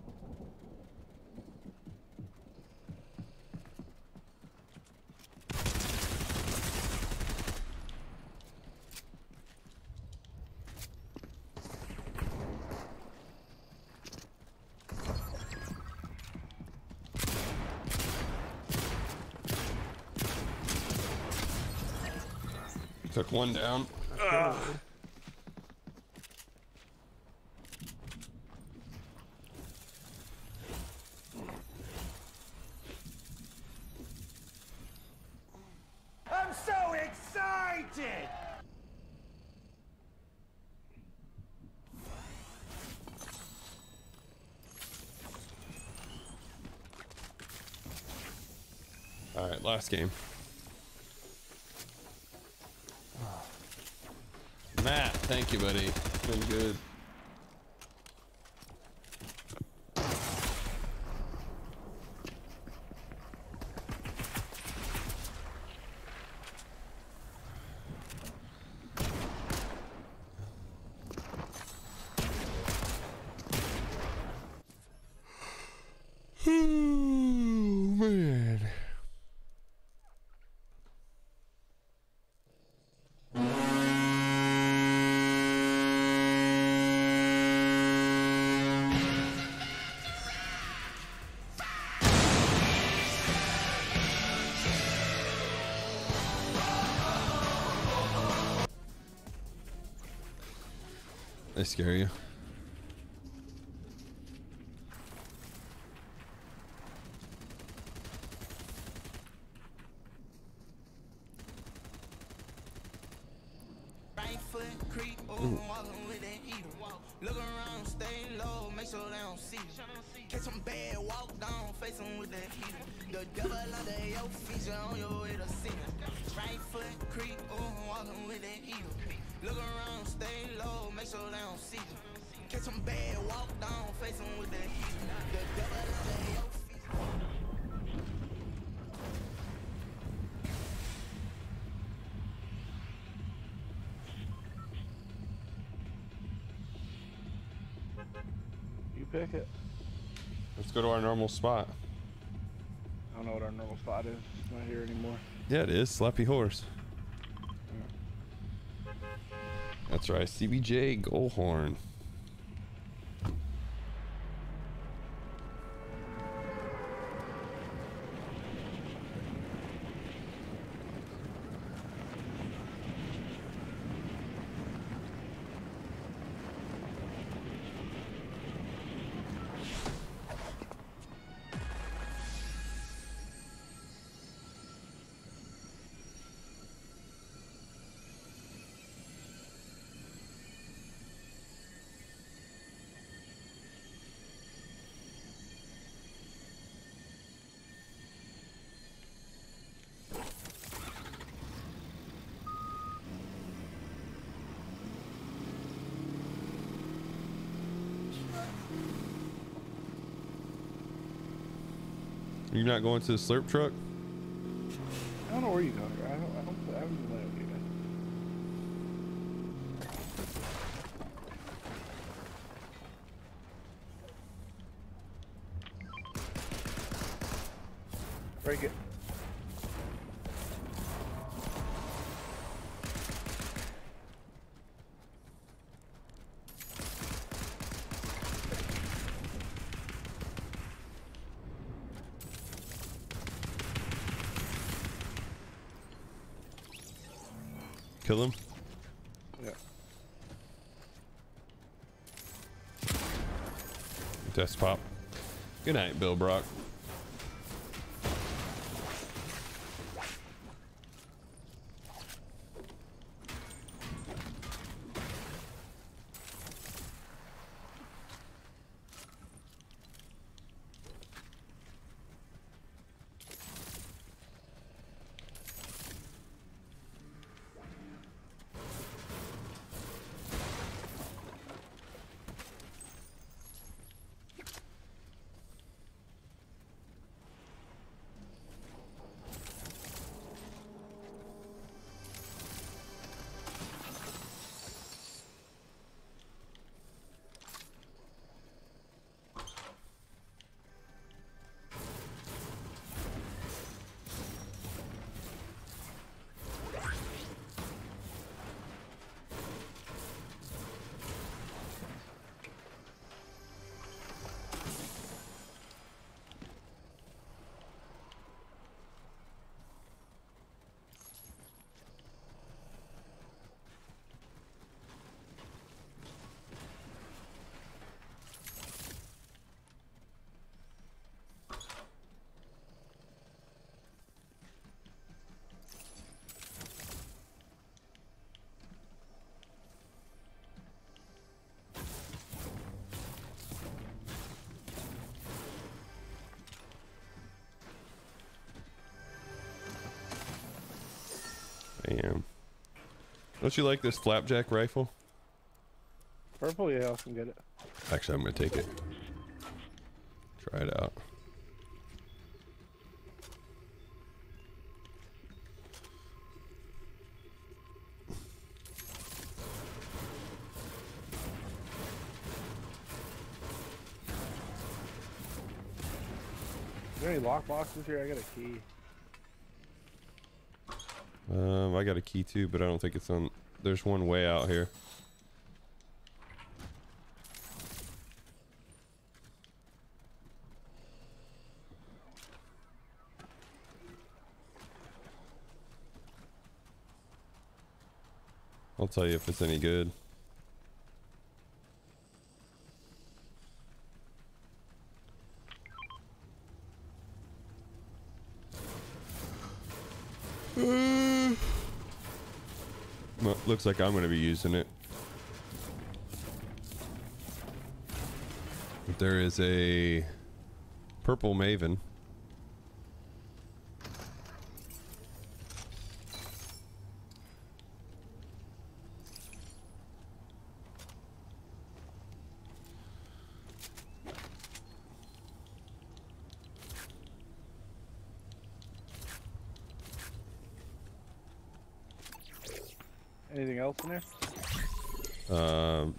Took one down. Ah. I'm so excited! All right, last game. Thank you, buddy. Been good. Scare you. Go to our normal spot. I don't know what our normal spot is. It's not here anymore. Yeah, it is. Slappy Horse. That's right. CBJ Goalhorn. You're not going to the slurp truck? I don't know where you go. I don't. I don't. I haven't been with you guys. Break it. Kill him? Yeah. Desk pop. Good night, Bill Brock. Don't you like this flapjack rifle? Purple, yeah, I can get it. Actually, I'm gonna take it. Try it out. Is there any lock boxes here? I got a key. Um, I got a key too, but I don't think it's on. There's one way out here. I'll tell you if it's any good. Well, looks like I'm going to be using it. There is a purple maven. Anything else in there? Um,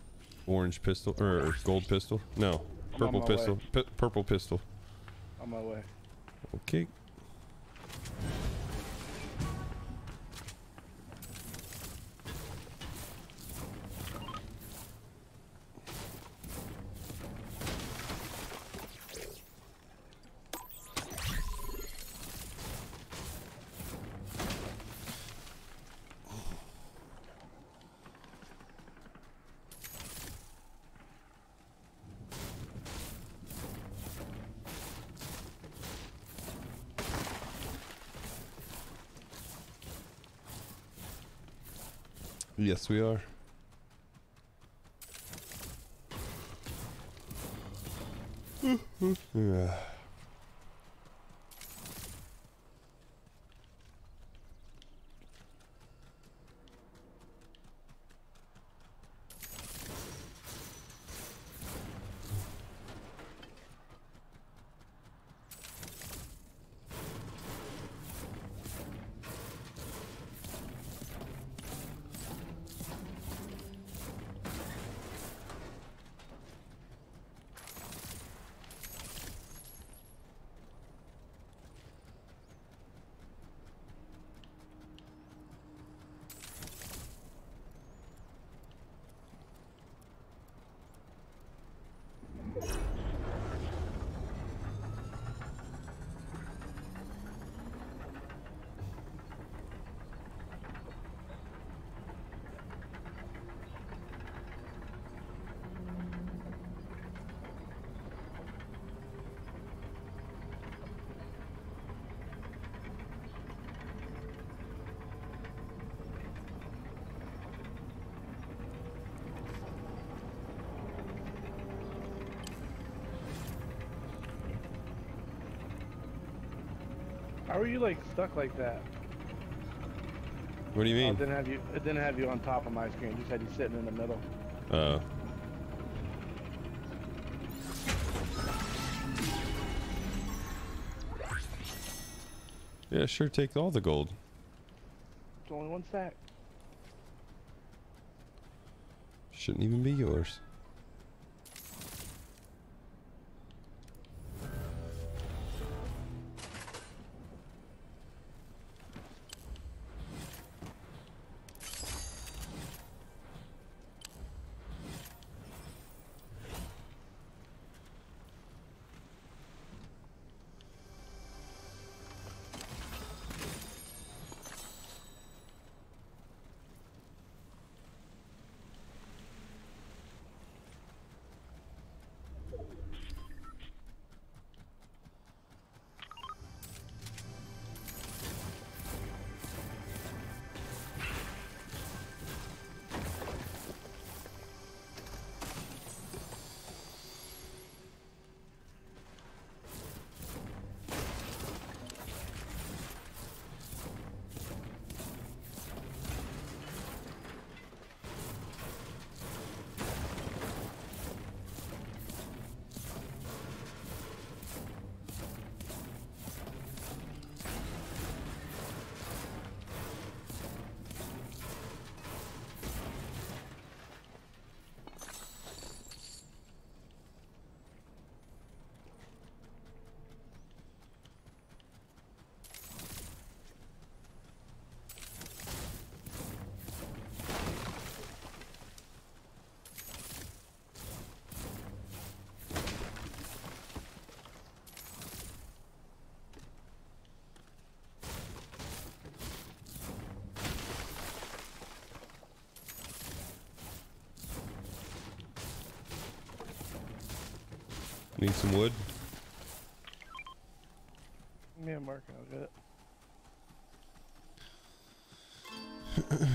orange pistol or gold pistol? No, purple pistol. Pi purple pistol. On my way. Okay. Yes, we are. Hmm. Yeah. How are you like stuck like that? What do you Oh, it mean? didn't have you. It didn't have you on top of my screen. It just had you sitting in the middle. Uh. Yeah, sure. Take all the gold. It's only one stack. Shouldn't even be yours. Need some wood? Yeah, Mark, I'll get it.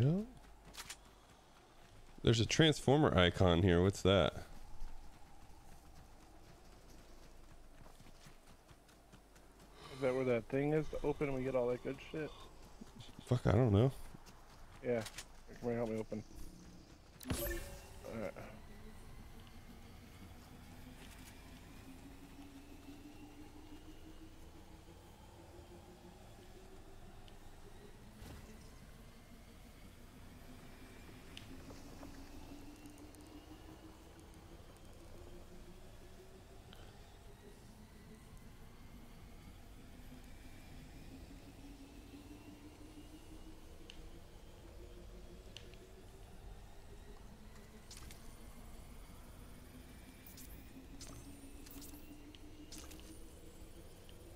Well, there's a transformer icon here. What's that? Is that where that thing is to open and we get all that good shit? Fuck, I don't know. Yeah. Come here, help me open. Alright.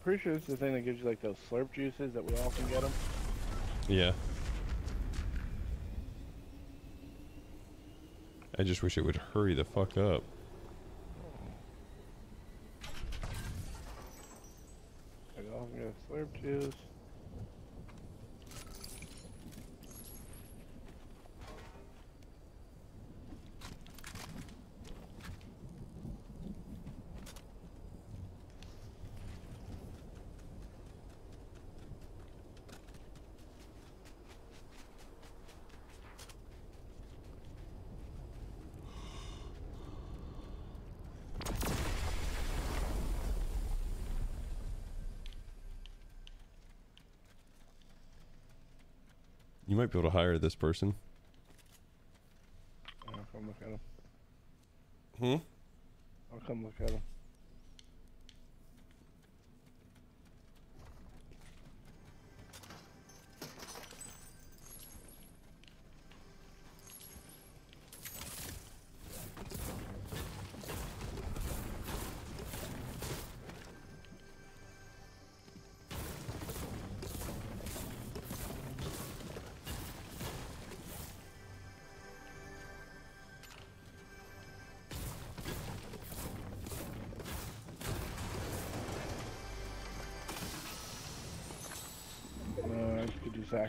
Pretty sure it's the thing that gives you like those slurp juices that we all can get them. Yeah. I just wish it would hurry the fuck up. We all can get slurp juice. Might be able to hire this person.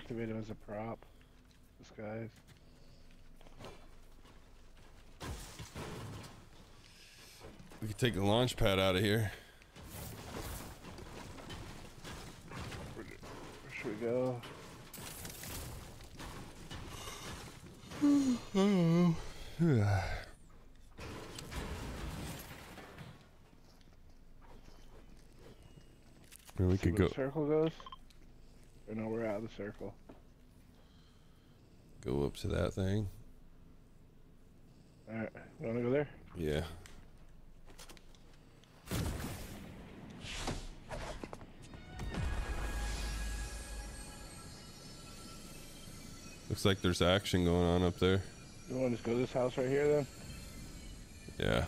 Activate him as a prop. Disguise. We could take the launch pad out of here. Where should we go? Or we See could where go the circle goes? Or no, we're out of the circle. go up to that thing. Alright, you wanna go there? Yeah. Looks like there's action going on up there. You wanna just go to this house right here then? Yeah.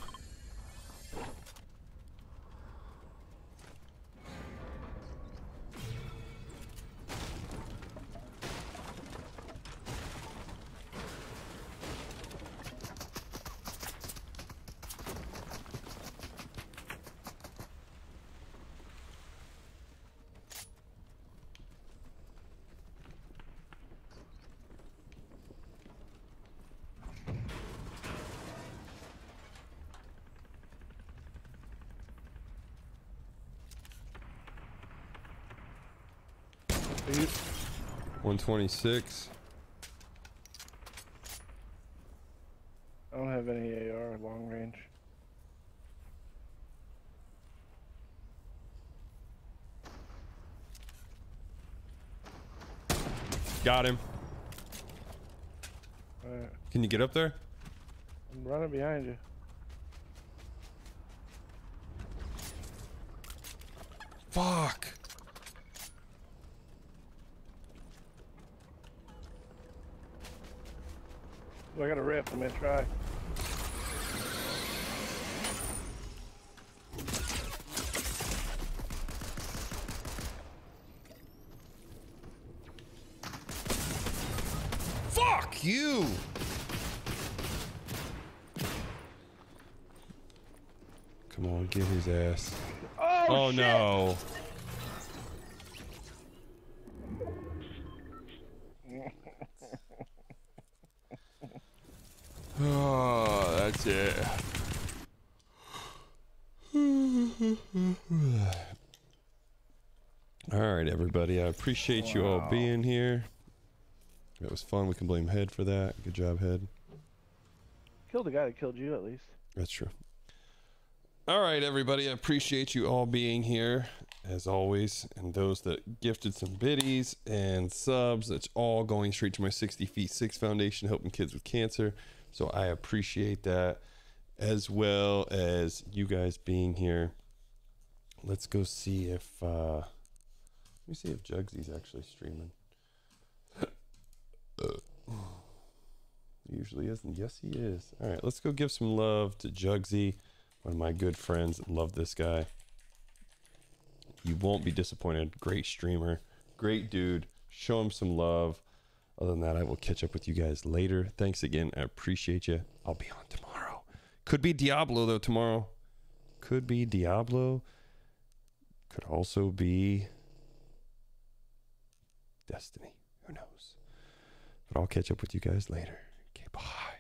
126. I don't have any AR long range. Got him. Can you get up there? I'm running behind you. Fuck. I got a rift. I'm gonna try. Fuck you. Come on, get his ass. Oh, Oh shit! no. oh, that's it. All right, everybody. I appreciate you all being here. That was fun. We can blame Head for that. Good job, Head. Killed the guy that killed you at least. That's true. All right, everybody. I appreciate you all being here as always, and those that gifted some biddies and subs. That's all going straight to my 60 Feet Six Foundation, helping kids with cancer. So I appreciate that, as well as you guys being here. Let's go see if. uh Let me see if Jugsy's actually streaming. Usually isn't. Yes, he is. All right, let's go give some love to Jugsy, one of my good friends. Love this guy. You won't be disappointed. Great streamer, great dude. Show him some love. Other than that, I will catch up with you guys later. Thanks again. I appreciate you. I'll be on tomorrow. Could be Diablo though tomorrow. Could be Diablo. Could also be Destiny. Who knows? But I'll catch up with you guys later. Okay, bye.